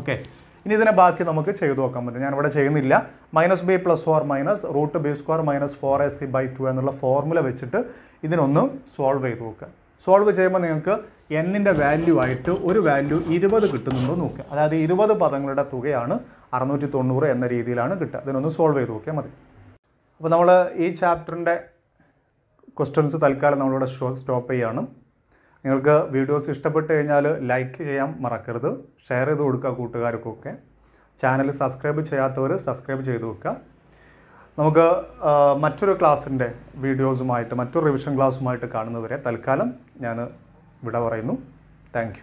ഓക്കെ ഇനി ഇതിനെ ബാക്കി നമുക്ക് ചെയ്തു നോക്കാൻ പറ്റും. ഞാൻ ഇവിടെ ചെയ്യുന്നില്ല. Minus b plus four minus root b square minus four a c by two എന്നുള്ള ഫോർമുല വെച്ചിട്ട് ഇതിനൊന്ന് സോൾവ് ചെയ്ത് നോക്കുക. സോൾവ് ചെയ്യുമ്പോൾ നിങ്ങൾക്ക് എന്നിന്റെ വാല്യൂ ആയിട്ട് ഒരു വാല്യൂ ഇരുപത് കിട്ടുന്നുണ്ടോ നോക്കുക. അതായത് ഇരുപത് പദങ്ങളുടെ തുകയാണ് അറുന്നൂറ്റി തൊണ്ണൂറ് എന്ന രീതിയിലാണ് കിട്ടുക. അതിനൊന്ന് സോൾവ് ചെയ്ത് നോക്കിയാൽ മതി. അപ്പോൾ നമ്മൾ ഈ ചാപ്റ്ററിന്റെ ക്വസ്റ്റ്യൻസ് തൽക്കാലം നമ്മളിവിടെ സ്റ്റോപ്പ് ചെയ്യാണ്. നിങ്ങൾക്ക് വീഡിയോസ് ഇഷ്ടപ്പെട്ട് കഴിഞ്ഞാൽ ലൈക്ക് ചെയ്യാൻ മറക്കരുത്. ഷെയർ ചെയ്ത് കൊടുക്കുക കൂട്ടുകാർക്കൊക്കെ. ചാനൽ സബ്സ്ക്രൈബ് ചെയ്യാത്തവർ സബ്സ്ക്രൈബ് ചെയ്ത് വെക്കുക. നമുക്ക് മറ്റൊരു ക്ലാസ്സിന്റെ വീഡിയോസുമായിട്ട് മറ്റൊരു റിവിഷൻ ക്ലാസ്സുമായിട്ട് കാണുന്നവരെ തൽക്കാലം ഞാൻ വിട പറയുന്നു. താങ്ക്